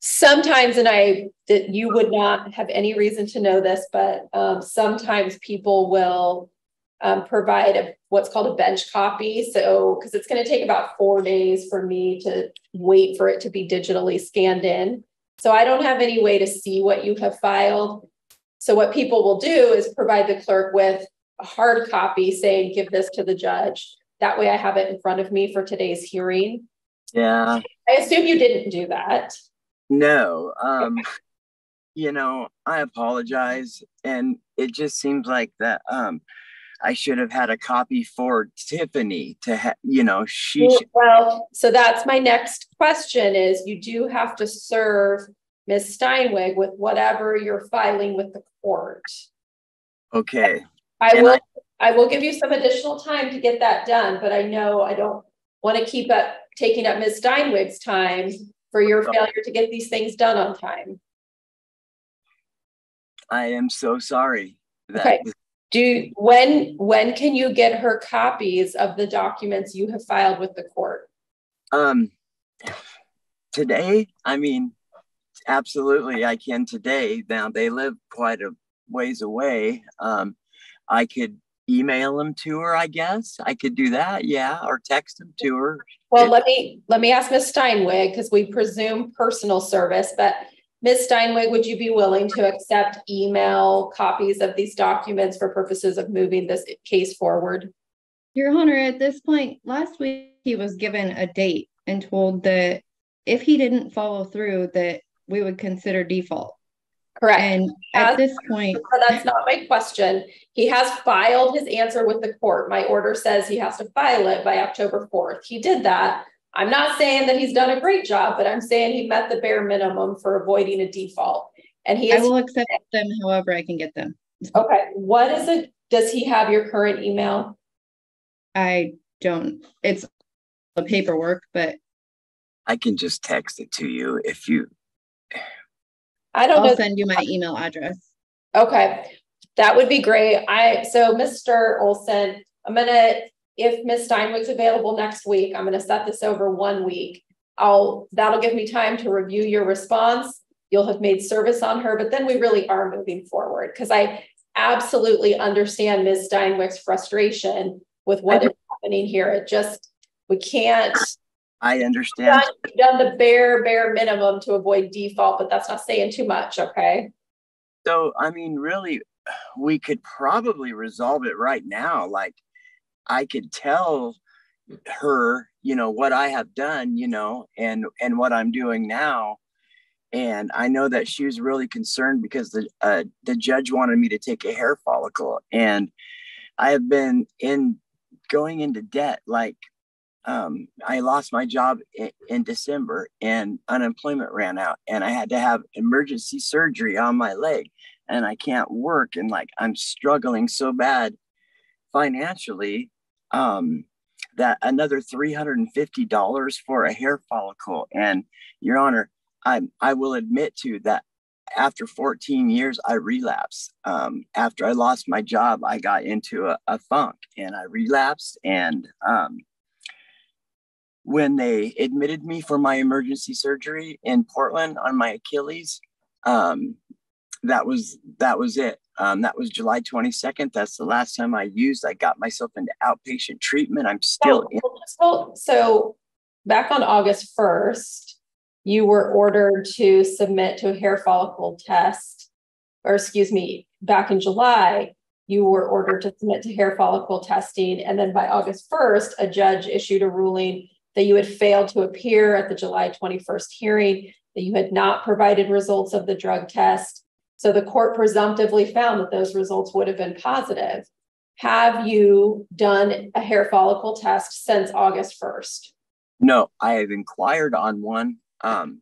Sometimes, and I, that you would not have any reason to know this, but um, sometimes people will um, provide a, what's called a bench copy. So, because it's going to take about four days for me to wait for it to be digitally scanned in. So I don't have any way to see what you have filed. So what people will do is provide the clerk with a hard copy saying, give this to the judge. That way I have it in front of me for today's hearing. Yeah, I assume you didn't do that. no. Um, you know, I apologize. And it just seems like that um I should have had a copy for Tiffany to have, you know, she should, Well, so that's my next question is you do have to serve Ms. Steinweg with whatever you're filing with the court. okay. I And will, I will give you some additional time to get that done, but I know I don't want to keep up, taking up Ms. Steinweg's time for your failure to get these things done on time. I am so sorry. that Okay. Do, when, when can you get her copies of the documents you have filed with the court? Um, today, I mean, absolutely, I can today. Now they live quite a ways away. Um, I could email them to her, I guess. I could do that, yeah, or text them to her. Well, It- let me, let me ask miss Steinweg, because we presume personal service, but Ms. Steinweg, would you be willing to accept email copies of these documents for purposes of moving this case forward? Your Honor, at this point, last week he was given a date and told that if he didn't follow through, that we would consider default. Correct. And As- at this point, That's not my question. He has filed his answer with the court. My order says he has to file it by October fourth. He did that. I'm not saying that he's done a great job, but I'm saying he met the bare minimum for avoiding a default. And he I will accept them however I can get them. okay, what is it? Does he have your current email? I don't, it's the paperwork, but I can just text it to you if you, I don't. I'll send you my email address. Okay, that would be great. I, so Mr. Olson, I'm gonna, if Ms. Steinweg's available next week, I'm gonna set this over one week. I'll, that'll give me time to review your response. you'll have made service on her, but then we really are moving forward because I absolutely understand Ms. Steinweg's frustration with what is happening here. It just, we can't, I understand. we've done the bare, bare minimum to avoid default, but that's not saying too much, okay? So, I mean, really, we could probably resolve it right now. Like, I could tell her, you know, what I have done, you know, and and what I'm doing now. And I know that she was really concerned because the uh, the judge wanted me to take a hair follicle, and I have been in going into debt. Like, um, I lost my job in, in December, and unemployment ran out, and I had to have emergency surgery on my leg, and I can't work, and like I'm struggling so bad financially. Um, that another $350 for a hair follicle. And your honor, I, I will admit to that after 14 years, I relapsed. Um, after I lost my job, I got into a, a funk and I relapsed. And um, when they admitted me for my emergency surgery in Portland on my Achilles, um, that was that was it. Um, that was July 22nd. That's the last time I used. I got myself into outpatient treatment. I'm still. So, so back on August 1st, you were ordered to submit to a hair follicle test, or excuse me, back in July, you were ordered to submit to hair follicle testing. And then by August 1st, a judge issued a ruling that you had failed to appear at the July 21st hearing, that you had not provided results of the drug test, so the court presumptively found that those results would have been positive. Have you done a hair follicle test since August 1st? No, I have inquired on one. Um,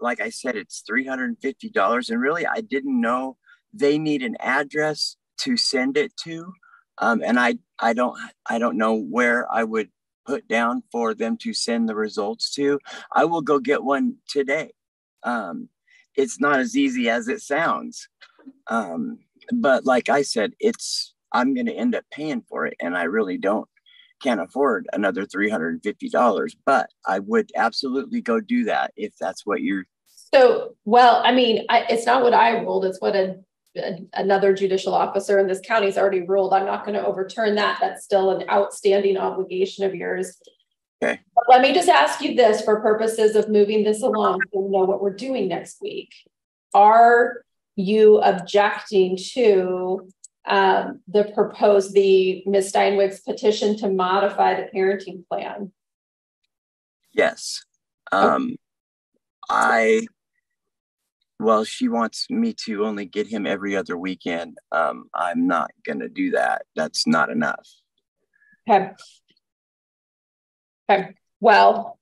like I said, it's $350. And really, I didn't know they need an address to send it to. Um, and I, I don't I don't know where I would put down for them to send the results to. I will go get one today. Um, it's not as easy as it sounds. Um, but like I said, it's I'm going to end up paying for it, and I really don't can't afford another three hundred and fifty dollars. But I would absolutely go do that if that's what you're. So well, I mean, I, it's not what I ruled; it's what a, a, another judicial officer in this county has already ruled. I'm not going to overturn that. That's still an outstanding obligation of yours. Okay. Let me just ask you this for purposes of moving this along so we know what we're doing next week. Are you objecting to um, the proposed, the Ms. Steinweg's petition to modify the parenting plan? Yes. Um, okay. I, well, she wants me to only get him every other weekend. Um, I'm not going to do that. That's not enough. Okay. Okay. Well,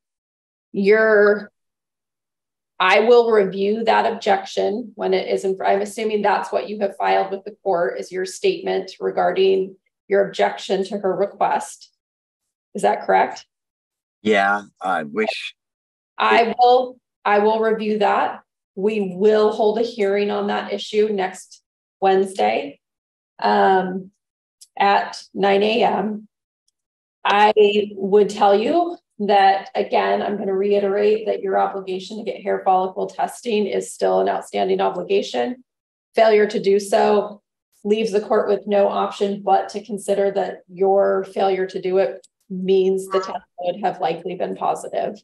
you're, I will review that objection when it isn't, I'm assuming that's what you have filed with the court is your statement regarding your objection to her request. Is that correct? Yeah, I wish. I will, I will review that. We will hold a hearing on that issue next Wednesday um, at 9 a.m. I would tell you that, again, I'm going to reiterate that your obligation to get hair follicle testing is still an outstanding obligation. Failure to do so leaves the court with no option but to consider that your failure to do it means the test would have likely been positive.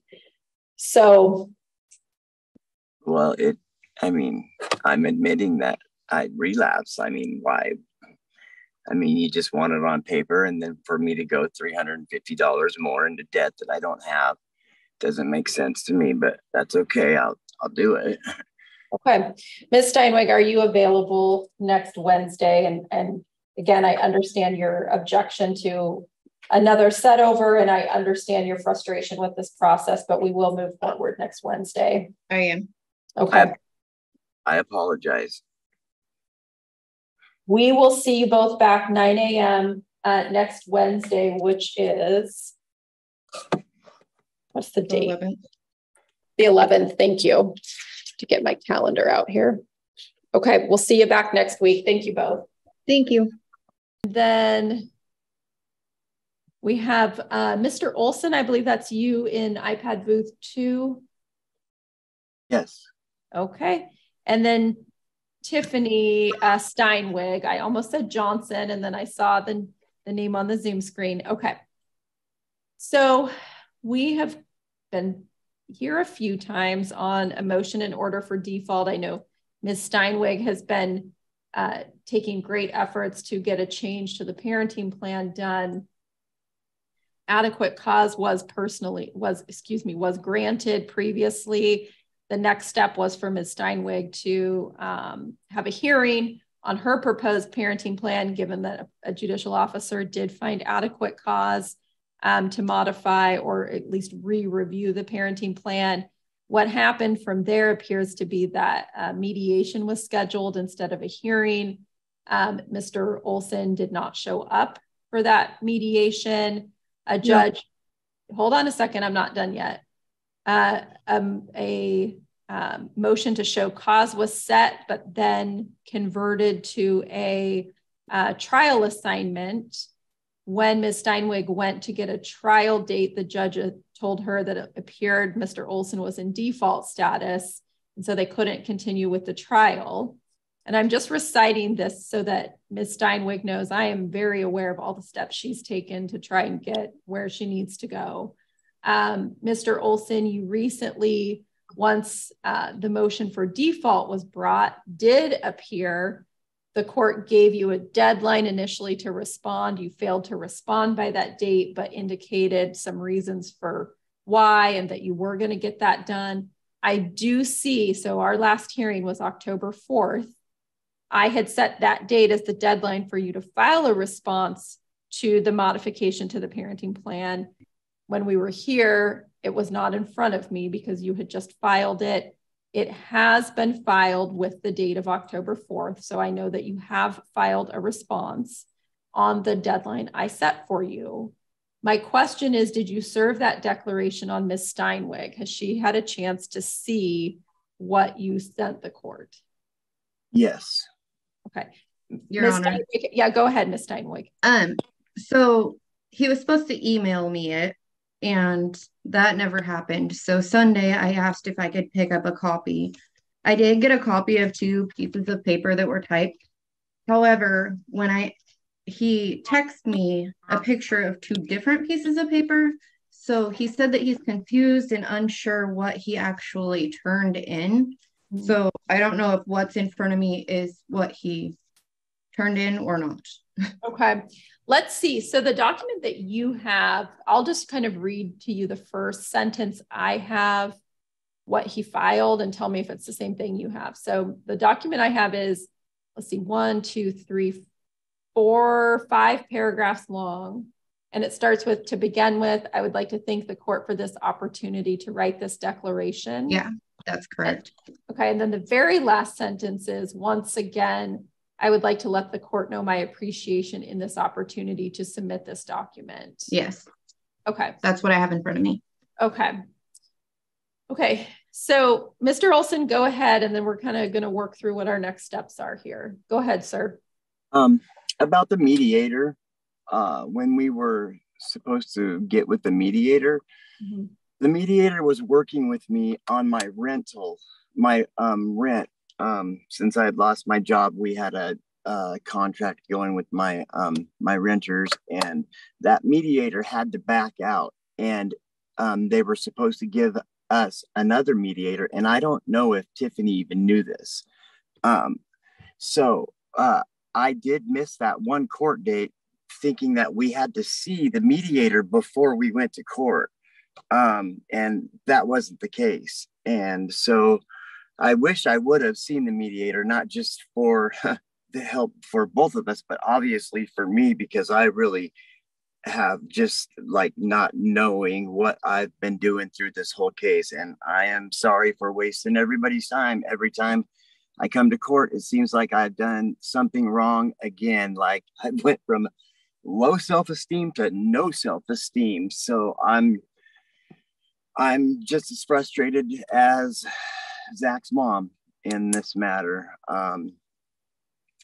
So, well, it, I mean, I'm admitting that I relapse. I mean, why I mean, you just want it on paper, and then for me to go three hundred and fifty dollars more into debt that I don't have doesn't make sense to me. But that's okay. I'll I'll do it. Okay, Ms. Steinweg, are you available next Wednesday? And and again, I understand your objection to another set over, and I understand your frustration with this process. But we will move forward next Wednesday. I am. Okay. I, I apologize. We will see you both back 9 a.m. Uh, next Wednesday, which is what's the date? 11th. The 11th. Thank you. To get my calendar out here. Okay, we'll see you back next week. Thank you both. Thank you. Then we have uh, Mr. Olson. I believe that's you in iPad booth two. Yes. Okay. And then Tiffany uh, Steinweg, I almost said Johnson, and then I saw the, the name on the Zoom screen. Okay. So we have been here a few times on a motion in order for default. I know Ms. Steinweg has been uh, taking great efforts to get a change to the parenting plan done. Adequate cause was personally, was, excuse me, was granted previously. The next step was for Ms. Steinweg to um, have a hearing on her proposed parenting plan, given that a judicial officer did find adequate cause um, to modify or at least re-review the parenting plan. What happened from there appears to be that uh, mediation was scheduled instead of a hearing. Um, Mr. Olson did not show up for that mediation. A judge, hold on a second, I'm not done yet. Uh, um, a um, motion to show cause was set, but then converted to a uh, trial assignment when Ms. Steinweg went to get a trial date, the judge told her that it appeared Mr. Olson was in default status, and so they couldn't continue with the trial. And I'm just reciting this so that Ms. Steinweg knows I am very aware of all the steps she's taken to try and get where she needs to go. Um, Mr. Olson, you recently, once uh, the motion for default was brought, did appear the court gave you a deadline initially to respond. You failed to respond by that date, but indicated some reasons for why and that you were going to get that done. I do see, so our last hearing was October 4th. I had set that date as the deadline for you to file a response to the modification to the parenting plan. When we were here, it was not in front of me because you had just filed it it has been filed with the date of October 4th. So I know that you have filed a response on the deadline I set for you. My question is Did you serve that declaration on Ms. Steinweg? Has she had a chance to see what you sent the court? Yes. Okay. Your Ms. Honor. Steinweg, yeah, go ahead, Ms. Steinweg. Um, so he was supposed to email me it and that never happened. So Sunday, I asked if I could pick up a copy. I did get a copy of two pieces of paper that were typed. However, when I he texted me a picture of two different pieces of paper. So he said that he's confused and unsure what he actually turned in. Mm-hmm. So I don't know if what's in front of me is what he turned in or not. Okay. Let's see. So the document that you have, I'll just kind of read to you the first sentence I have, what he filed, and tell me if it's the same thing you have. So the document I have is, let's see, one, two, three, four, five paragraphs long. And it starts with to begin with, I would like to thank the court for this opportunity to write this declaration. Yeah, that's correct. Okay. And then the very last sentence is once again, I would like to let the court know my appreciation in this opportunity to submit this document. Yes. Okay. That's what I have in front of me. Okay. Okay. So, Mr. Olson, go ahead, and then we're kind of going to work through what our next steps are here. Go ahead, sir. Um, about the mediator, uh, when we were supposed to get with the mediator, mm-hmm. the mediator was working with me on my rental, my um, rent um, since I had lost my job, we had a, a contract going with my um, my renters, and that mediator had to back out, and um, they were supposed to give us another mediator, and I don't know if Tiffany even knew this. Um, so uh, I did miss that one court date, thinking that we had to see the mediator before we went to court, um, and that wasn't the case, and so I wish I would have seen the mediator, not just for *laughs* the help for both of us, but obviously for me, because I really have just like not knowing what I've been doing through this whole case. And I am sorry for wasting everybody's time. Every time I come to court, it seems like I've done something wrong again. Like *laughs* I went from low self esteem to no self esteem. So I'm. I'm just as frustrated as Zach's mom in this matter. Um,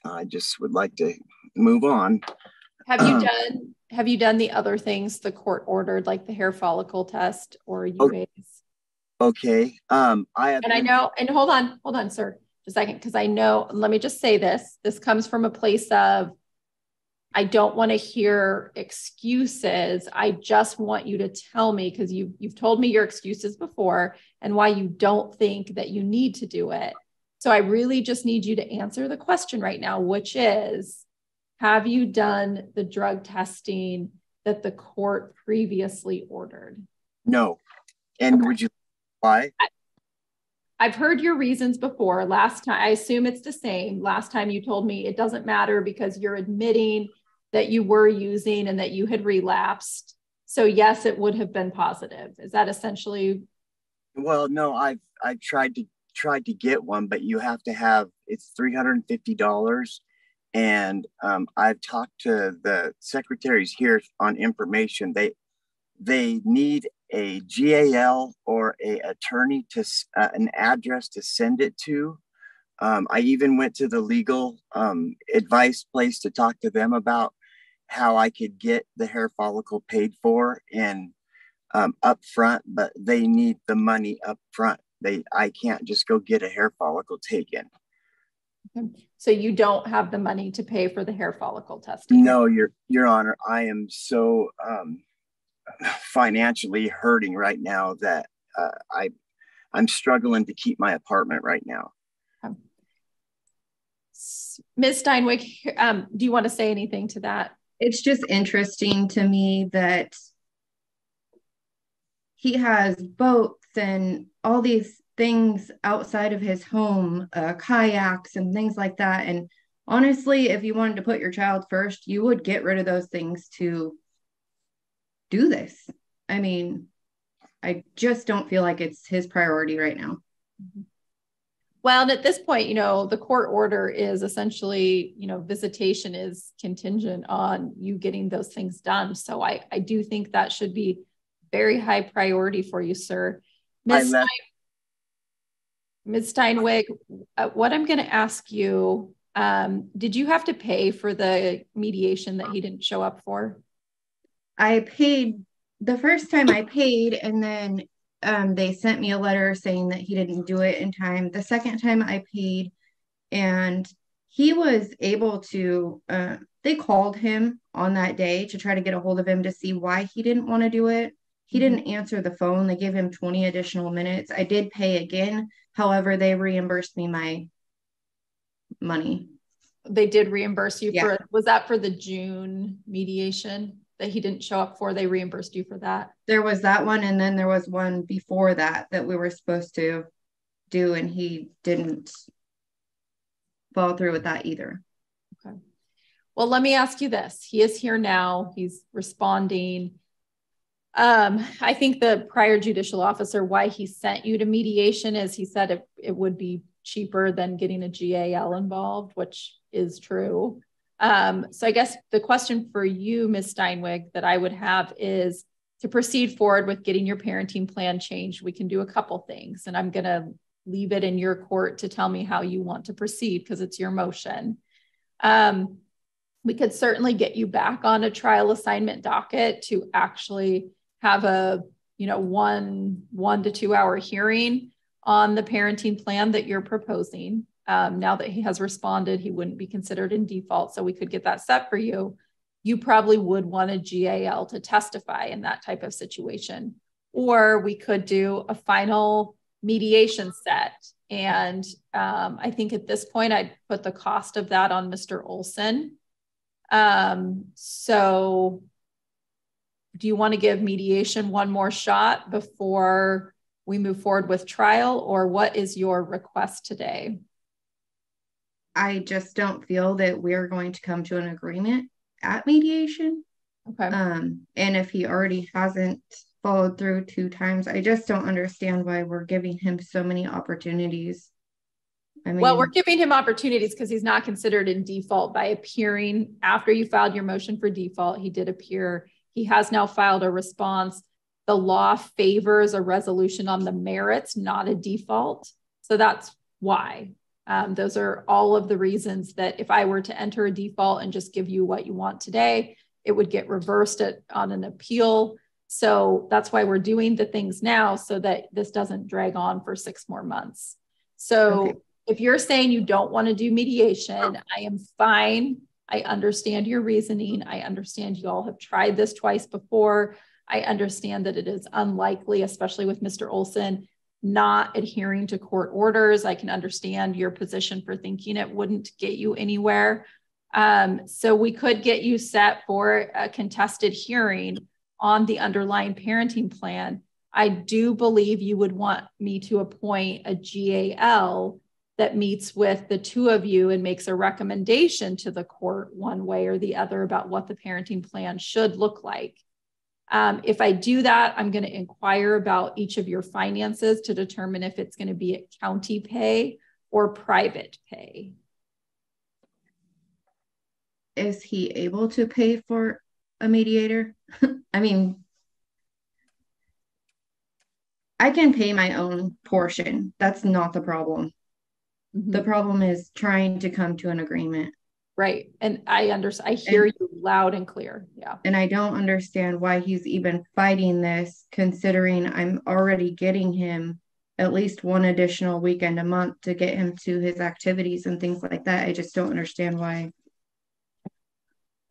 I just would like to move on. Have you um, *clears throat* done have you done the other things the court ordered, like the hair follicle test or UAs? Okay. Um, I have. And I know, and hold on, hold on, sir, just a second, because I know, let me just say this. This comes from a place of I don't want to hear excuses. I just want you to tell me because you you've told me your excuses before and why you don't think that you need to do it. So I really just need you to answer the question right now, which is have you done the drug testing that the court previously ordered? No. And Okay. would you, why? I've heard your reasons before. Last time, I assume it's the same. Last time you told me it doesn't matter because you're admitting that you were using and that you had relapsed. So yes, it would have been positive. Is that essentially Well, no, I've, I've tried to, tried to get one, but you have to have, it's three hundred and fifty dollars. And, um, I've talked to the secretaries here on information. They, they need a GAL or a attorney to, uh, an address to send it to. Um, I even went to the legal, um, advice place to talk to them about how I could get the hair follicle paid for and, um, up front, but they need the money up front. They, I can't just go get a hair follicle taken. so you don't have the money to pay for the hair follicle testing? No, your, your honor, I am so, um, financially hurting right now that, uh, I, I'm struggling to keep my apartment right now. Ms. Steinweg, um, do you want to say anything to that? It's just interesting to me that he has boats and all these things outside of his home, uh, kayaks and things like that. And honestly, if you wanted to put your child first, you would get rid of those things to do this. I mean, I just don't feel like it's his priority right now. Well, and at this point, you know, the court order is essentially, you know, visitation is contingent on you getting those things done. So I, I do think that should be very high priority for you, sir. Ms. Ms. Steinweg, uh, what I'm going to ask you, um, did you have to pay for the mediation that he didn't show up for? I paid the first time I paid, and then um, they sent me a letter saying that he didn't do it in time. The second time I paid, and he was able to, uh, they called him on that day to try to get a hold of him to see why he didn't want to do it. He Mhm. didn't answer the phone. They gave him 20 additional minutes. I did pay again. However, they reimbursed me my money. They did reimburse you Yeah. for, was that for the June mediation that he didn't show up for? They reimbursed you for that? there was that one and then there was one before that that we were supposed to do and he didn't follow through with that either Okay. Well, let me ask you this. He is here now. He's responding. Um, I think the prior judicial officer, why he sent you to mediation is he said it, it would be cheaper than getting a GAL involved, which is true. Um, so I guess the question for you, Ms. Steinweg, that I would have is to proceed forward with getting your parenting plan changed. We can do a couple things, and I'm going to leave it in your court to tell me how you want to proceed because it's your motion. Um, we could certainly get you back on a trial assignment docket to actually have a you know one one to two hour hearing on the parenting plan that you're proposing um, now that he has responded he wouldn't be considered in default so we could get that set for you. You probably would want a gal to testify in that type of situation. Or we could do a final mediation set. And um, i think at this point i'd put the cost of that on mr olson. Um, so do you want to give mediation one more shot before we move forward with trial? Or what is your request today? I just don't feel that we're going to come to an agreement at mediation Okay. um and if he already hasn't followed through two times i just don't understand why we're giving him so many opportunities i mean well, we're giving him opportunities because he's not considered in default by appearing after you filed your motion for default. He did appear. He has now filed a response. The law favors a resolution on the merits, not a default. So that's why. Um, those are all of the reasons that if I were to enter a default and just give you what you want today, it would get reversed at, on an appeal. So that's why we're doing the things now so that this doesn't drag on for six more months. So Okay. if you're saying you don't want to do mediation, I am fine. I understand your reasoning. I understand you all have tried this twice before. I understand that it is unlikely, especially with Mr. Olson not adhering to court orders. I can understand your position for thinking it wouldn't get you anywhere. Um, so we could get you set for a contested hearing on the underlying parenting plan. I do believe you would want me to appoint a GAL that meets with the two of you and makes a recommendation to the court one way or the other about what the parenting plan should look like. Um, if I do that, I'm going to inquire about each of your finances to determine if it's going to be at county pay or private pay. Is he able to pay for a mediator? *laughs* I mean, I can pay my own portion. That's not the problem. The Mhm. problem is trying to come to an agreement. Right. And I understand, I hear you loud and clear. Yeah. And I don't understand why he's even fighting this, considering I'm already getting him at least one additional weekend a month to get him to his activities and things like that. I just don't understand why.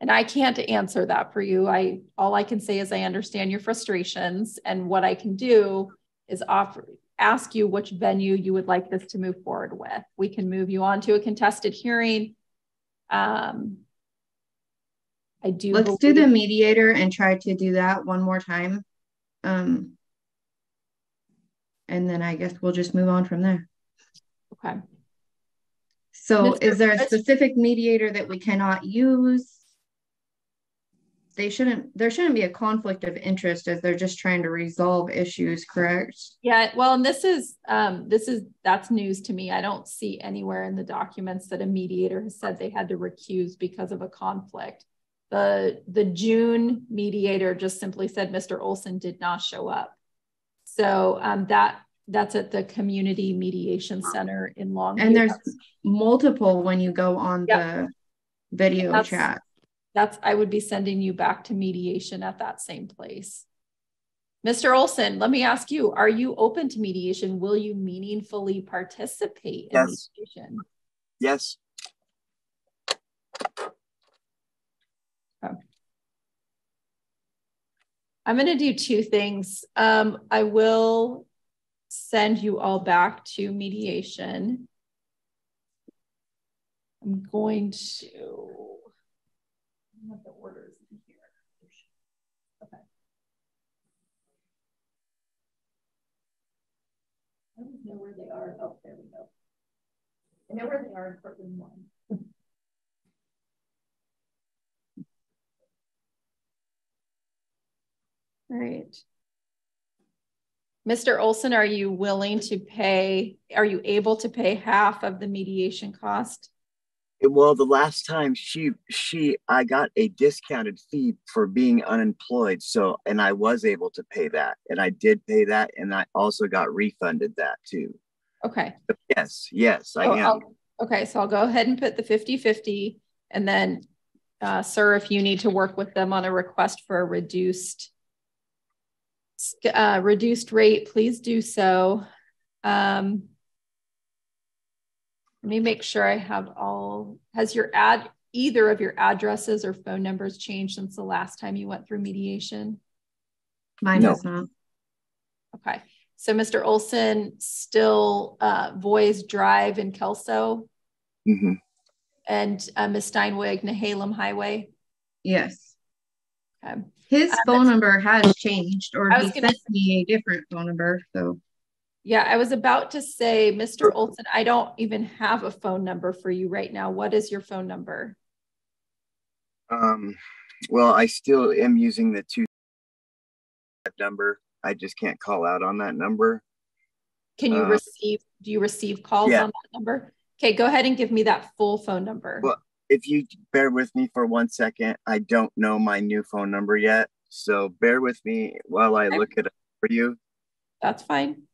And I can't answer that for you. I, all I can say is I understand your frustrations and what I can do is offer, ask you which venue you would like this to move forward with. We can move you on to a contested hearing. Um, I do. Let's do the mediator and try to do that one more time. Um, and then I guess we'll just move on from there. Okay. So Mr. is there a specific mediator that we cannot use? They shouldn't, there shouldn't be a conflict of interest as they're just trying to resolve issues, correct? Yeah, well, and this is, um, this is, that's news to me. I don't see anywhere in the documents that a mediator has said they had to recuse because of a conflict. The, the June mediator just simply said Mr. Olson did not show up. So, um, that, that's at the Community Mediation Center in Longview. And there's multiple when you go on Yep. the video That's- chat. That's, I would be sending you back to mediation at that same place. Mr. Olson, let me ask you, are you open to mediation? Will you meaningfully participate in Yes. mediation? Yes. I'm going to do two things. Um, I will send you all back to mediation. I'm going to have the orders in here. Okay. I don't know where they are. Oh, there we go. I know where they are in Portland one. All right. Mr. Olson, are you willing to pay, are you able to pay half of the mediation cost? Well, the last time she she I got a discounted fee for being unemployed. So and I was able to pay that. And I did pay that and I also got refunded that too. Okay. But yes, yes, I Oh, am. I'll- Okay, so I'll go ahead and put the 50-50 and then, uh, sir, if you need to work with them on a request for a reduced uh, reduced rate, please do so. Um, let me make sure I have all, has your ad, either of your addresses or phone numbers changed since the last time you went through mediation? Mine No. does not. Okay, so Mr. Olson, still uh, Boys Drive in Kelso hmm and uh, Ms. Steinweg, Nehalem Highway. Yes. Okay. His Uh, phone number has changed or I he was gonna sent me a different phone number, so. Yeah, I was about to say, Mr. Olson, I don't even have a phone number for you right now. What is your phone number? Um well, I still am using the two number. I just can't call out on that number. Can you Uh, receive, do you receive calls yeah. on that number? Okay, go ahead and give me that full phone number. Well- If you bear with me for one second, I don't know my new phone number yet. So bear with me while I Okay. look it up for you. That's fine.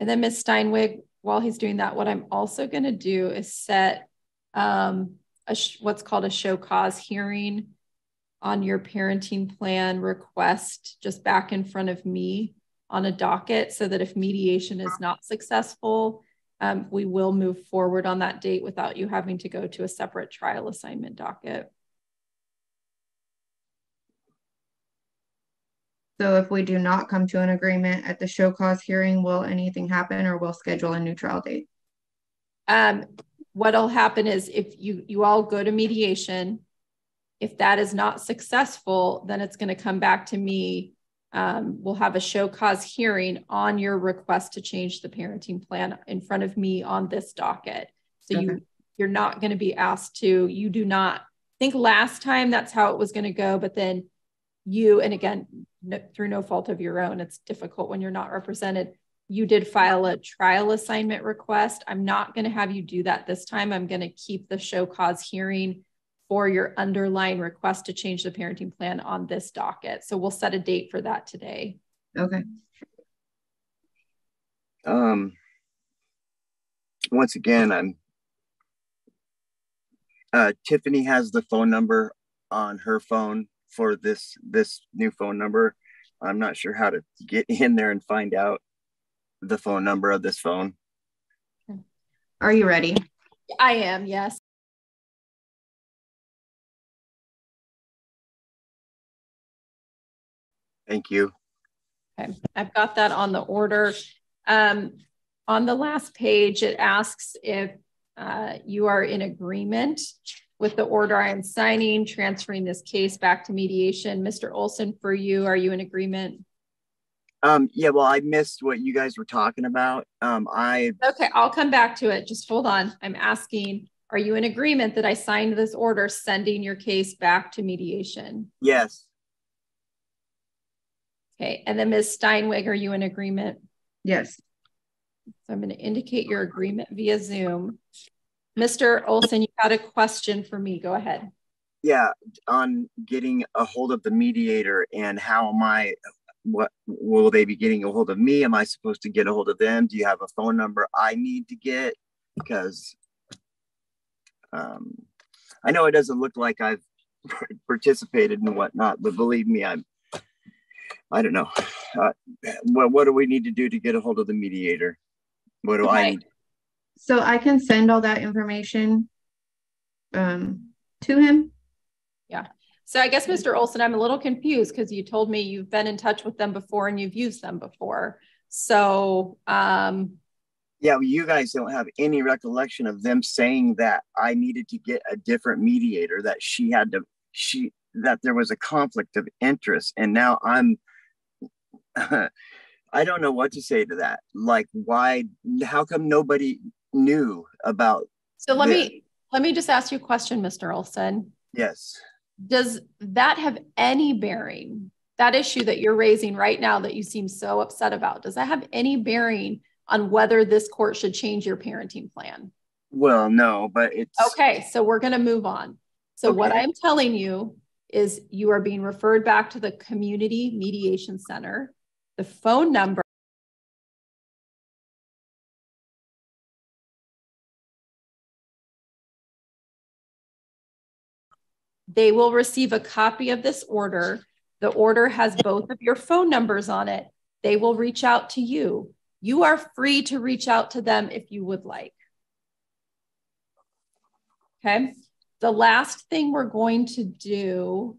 And then Ms. Steinweg, while he's doing that, what I'm also going to do is set um, a what's called a show cause hearing on your parenting plan request just back in front of me on a docket so that if mediation is not successful, um, we will move forward on that date without you having to go to a separate trial assignment docket. So if we do not come to an agreement at the show cause hearing, will anything happen or we'll schedule a new trial date? Um, what'll happen is if you you all go to mediation, if that is not successful, then it's going to come back to me. Um, we'll have a show cause hearing on your request to change the parenting plan in front of me on this docket. So Okay. you you're not going to be asked to. You do not I think last time that's how it was going to go, but then you and again no, through no fault of your own, it's difficult when you're not represented you did file a trial assignment request. I'm not going to have you do that this time. I'm going to keep the show cause hearing for your underlying request to change the parenting plan on this docket. So we'll set a date for that today. Okay. Um, once again, I'm, uh, Tiffany has the phone number on her phone for this, this new phone number. I'm not sure how to get *laughs* in there and find out the phone number of this phone. Are you ready? I am, yes. Thank you. Okay, I've got that on the order. Um, on the last page, it asks if uh, you are in agreement with the order I am signing, transferring this case back to mediation. Mr. Olson, for you, are you in agreement? Um, yeah, well, I missed what you guys were talking about. Um, I, Okay, I'll come back to it. Just hold on. I'm asking, are you in agreement that I signed this order sending your case back to mediation? yes, Okay, and then Ms. Steinweg, are you in agreement? Yes. So I'm going to indicate your agreement via Zoom. Mr. Olson, you had a question for me. Go ahead. yeah, on getting a hold of the mediator and how am I, what, will they be getting a hold of me? Am I supposed to get a hold of them? Do you have a phone number I need to get? Because um, I know it doesn't look like I've *laughs* participated and whatnot, but believe me, I'm, I don't know. Uh, what, what do we need to do to get a hold of the mediator? What do I need? So I can send all that information um to him. Yeah. So I guess, Mr. Olson, I'm a little confused because you told me you've been in touch with them before and you've used them before. So, um, Yeah, well, you guys don't have any recollection of them saying that I needed to get a different mediator, that she had to, she, that there was a conflict of interest. And now I'm, *laughs* I don't know what to say to that. Like, why, how come nobody knew about, so let Yeah. me, let me just ask you a question, Mr. Olson. yes, Does that have any bearing? That issue that you're raising right now that you seem so upset about, does that have any bearing on whether this court should change your parenting plan? well, no, but it's, Okay, so we're going to move on. So what I'm telling you is you are being referred back to the Community Mediation Center. The phone number They will receive a copy of this order. The order has both of your phone numbers on it. They will reach out to you. You are free to reach out to them if you would like. Okay. The last thing we're going to do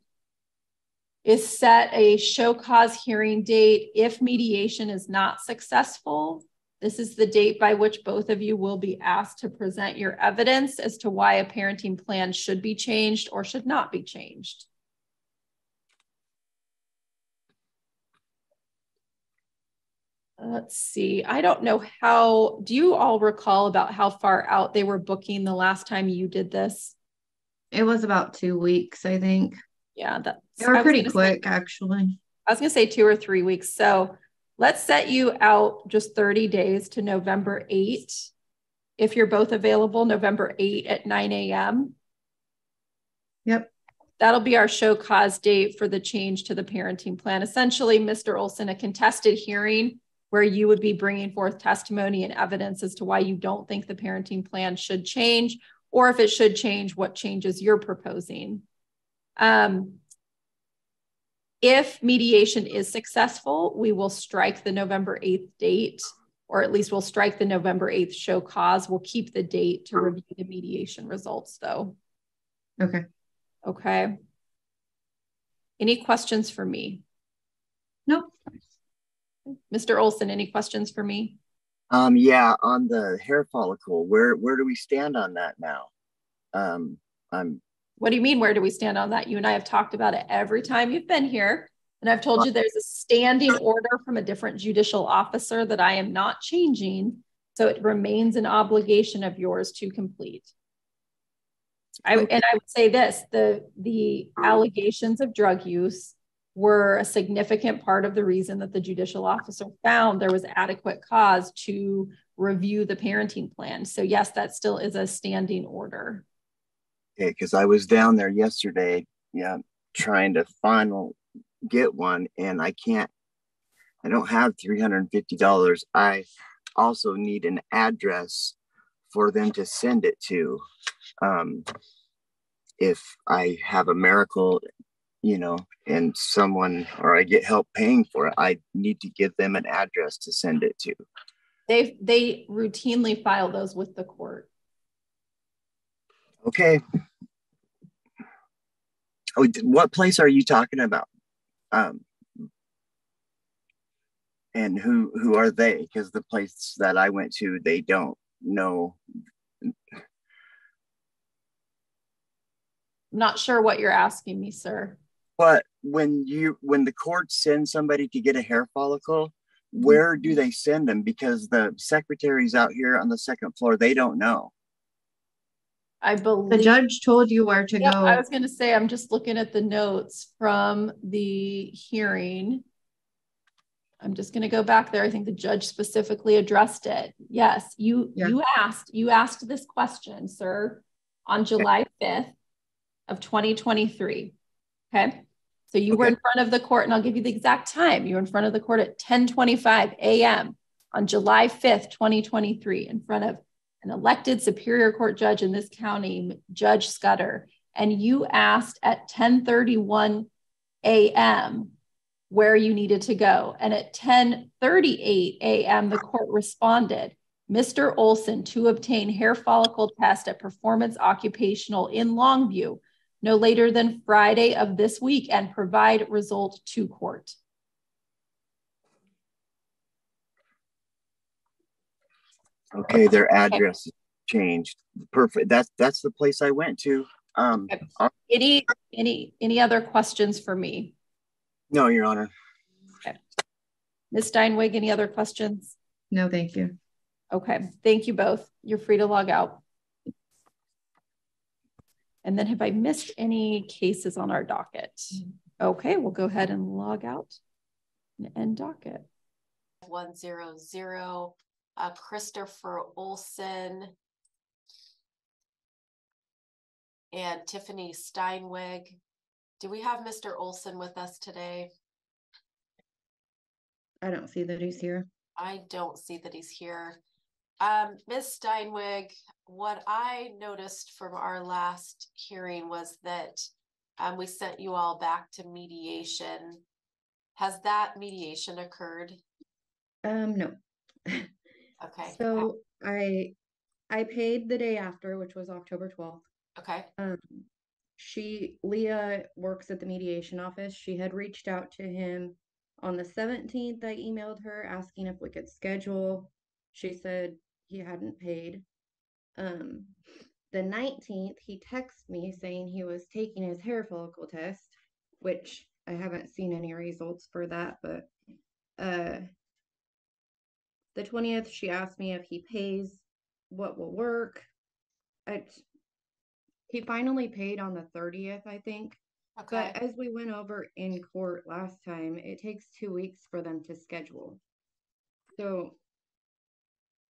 is set a show cause hearing date if mediation is not successful. This is the date by which both of you will be asked to present your evidence as to why a parenting plan should be changed or should not be changed. Let's see. I don't know how, do you all recall about how far out they were booking the last time you did this? It was about two weeks, I think. Yeah, that's They were pretty gonna say- quick, actually. I was gonna say two or three weeks. So let's set you out just 30 days to November 8. If you're both available, November 8 at 9 a.m. Yep. That'll be our show cause date for the change to the parenting plan. Essentially, Mr. Olson, a contested hearing where you would be bringing forth testimony and evidence as to why you don't think the parenting plan should change or if it should change, what changes you're proposing. Um, if mediation is successful, we will strike the November 8th date, or at least we'll strike the November 8th show cause. We'll keep the date to review the mediation results though. Okay. Okay. Any questions for me? Nope. Mr. Olson, any questions for me? Um, yeah, on the hair follicle, where where do we stand on that now? Um, I'm What do you mean? Where do we stand on that? You and I have talked about it every time you've been here. And I've told you there's a standing order from a different judicial officer that I am not changing. So it remains an obligation of yours to complete. I, and I would say this, the, the allegations of drug use were a significant part of the reason that the judicial officer found there was adequate cause to review the parenting plan. So yes, that still is a standing order. Because I was down there yesterday, yeah, trying to final get one, and I can't. I don't have three hundred and fifty dollars. I also need an address for them to send it to. Um, if I have a miracle, you know, and someone or I get help paying for it, I need to give them an address to send it to. They, they routinely file those with the court. Okay. Oh, what place are you talking about? Um, and who who are they? Because the place that I went to, they don't know. Not sure what you're asking me, sir. But when you when the court sends somebody to get a hair follicle, where do they send them? Because the secretaries out here on the second floor, they don't know. I believe. The judge told you where to go. I was gonna say, I'm just looking at the notes from the hearing. I'm just gonna go back there. I think the judge specifically addressed it. Yes, you, Yeah. you asked, you asked this question, sir, on July fifth of twenty twenty-three. Okay, so you were in front of the court, and I'll give you the exact time. You were in front of the court at ten twenty-five AM on July fifth, twenty twenty-three, in front of an elected Superior Court judge in this county, Judge Scudder, and you asked at 10:31 a.m. where you needed to go. And at 10:38 a.m. the court responded, Mr. Olson to obtain hair follicle test at Performance Occupational in Longview no later than Friday of this week and provide result to court. Okay, their address is changed. Perfect. That's that's the place I went to. Um, Okay. Any any any other questions for me? no, Your Honor. Okay. Ms. Steinweg, any other questions? No, thank you. Okay, thank you both. You're free to log out. And then have I missed any cases on our docket? Okay, we'll go ahead and log out and end docket. one zero zero, uh, Christopher Olson. And Tiffany Steinweg. Do we have Mr. Olson with us today? I don't see that he's here. I don't see that he's here. Um, Ms. Steinweg, what I noticed from our last hearing was that um, we sent you all back to mediation. Has that mediation occurred? Um, no. *laughs* Okay. So I, I paid the day after, which was October twelfth. Okay, Um, she, Leah works at the mediation office. She had reached out to him on the seventeenth. I emailed her asking if we could schedule. She said he hadn't paid. Um, the nineteenth, he texted me saying he was taking his hair follicle test, which I haven't seen any results for that, but, uh, the twentieth, she asked me if he pays, what will work. I, he finally paid on the thirtieth, I think. okay, But as we went over in court last time, it takes two weeks for them to schedule. So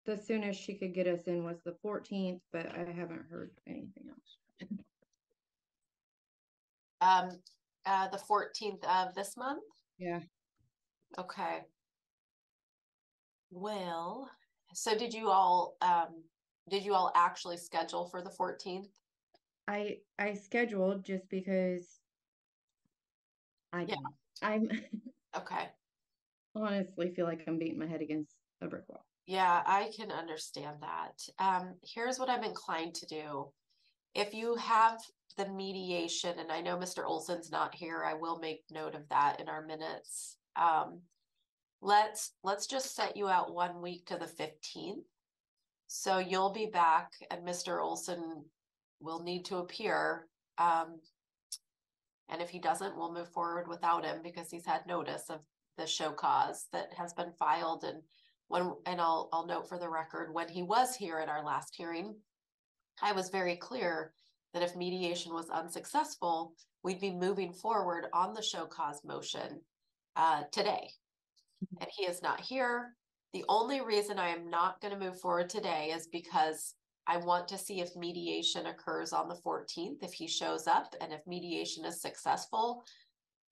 the soonest she could get us in was the fourteenth, but I haven't heard anything else. um, uh, the fourteenth of this month? Yeah. Okay. Well, so did you all, um, did you all actually schedule for the fourteenth? I, I scheduled just because I, Yeah. I'm *laughs* Okay, honestly feel like I'm beating my head against a brick wall. yeah, I can understand that. Um, here's what I'm inclined to do. If you have the mediation, and I know Mr. Olson's not here, I will make note of that in our minutes. Um, let's, let's just set you out one week to the fifteenth. So you'll be back and Mr. Olson will need to appear. Um, and if he doesn't, we'll move forward without him because he's had notice of the show cause that has been filed and when, and I'll, I'll note for the record, when he was here at our last hearing, I was very clear that if mediation was unsuccessful, we'd be moving forward on the show cause motion uh, today. And he is not here. The only reason I am not gonna move forward today is because I want to see if mediation occurs on the fourteenth, if he shows up, and if mediation is successful,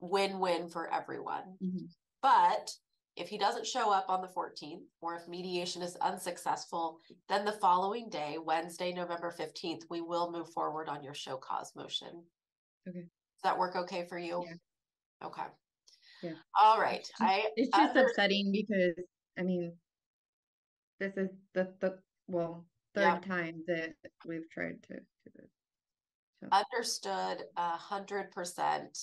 win-win for everyone. Mhm. But if he doesn't show up on the fourteenth, or if mediation is unsuccessful, then the following day, Wednesday, November fifteenth, we will move forward on your show cause motion. Okay. Does that work okay for you? Yeah. Okay. Yeah. All right, I. It's just under- upsetting because, I mean, this is the, the, well, Yeah. third time that we've tried to do this. Understood a hundred percent.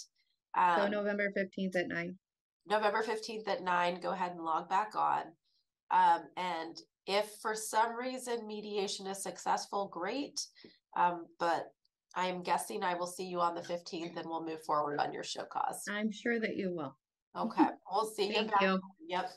So Um, November fifteenth at nine. November fifteenth at nine, go ahead and log back on. Um, and if for some reason mediation is successful, great. Um, but I am guessing I will see you on the fifteenth and we'll move forward on your show cause. I'm sure that you will. Okay, we'll see you. Thank back. you. Yep,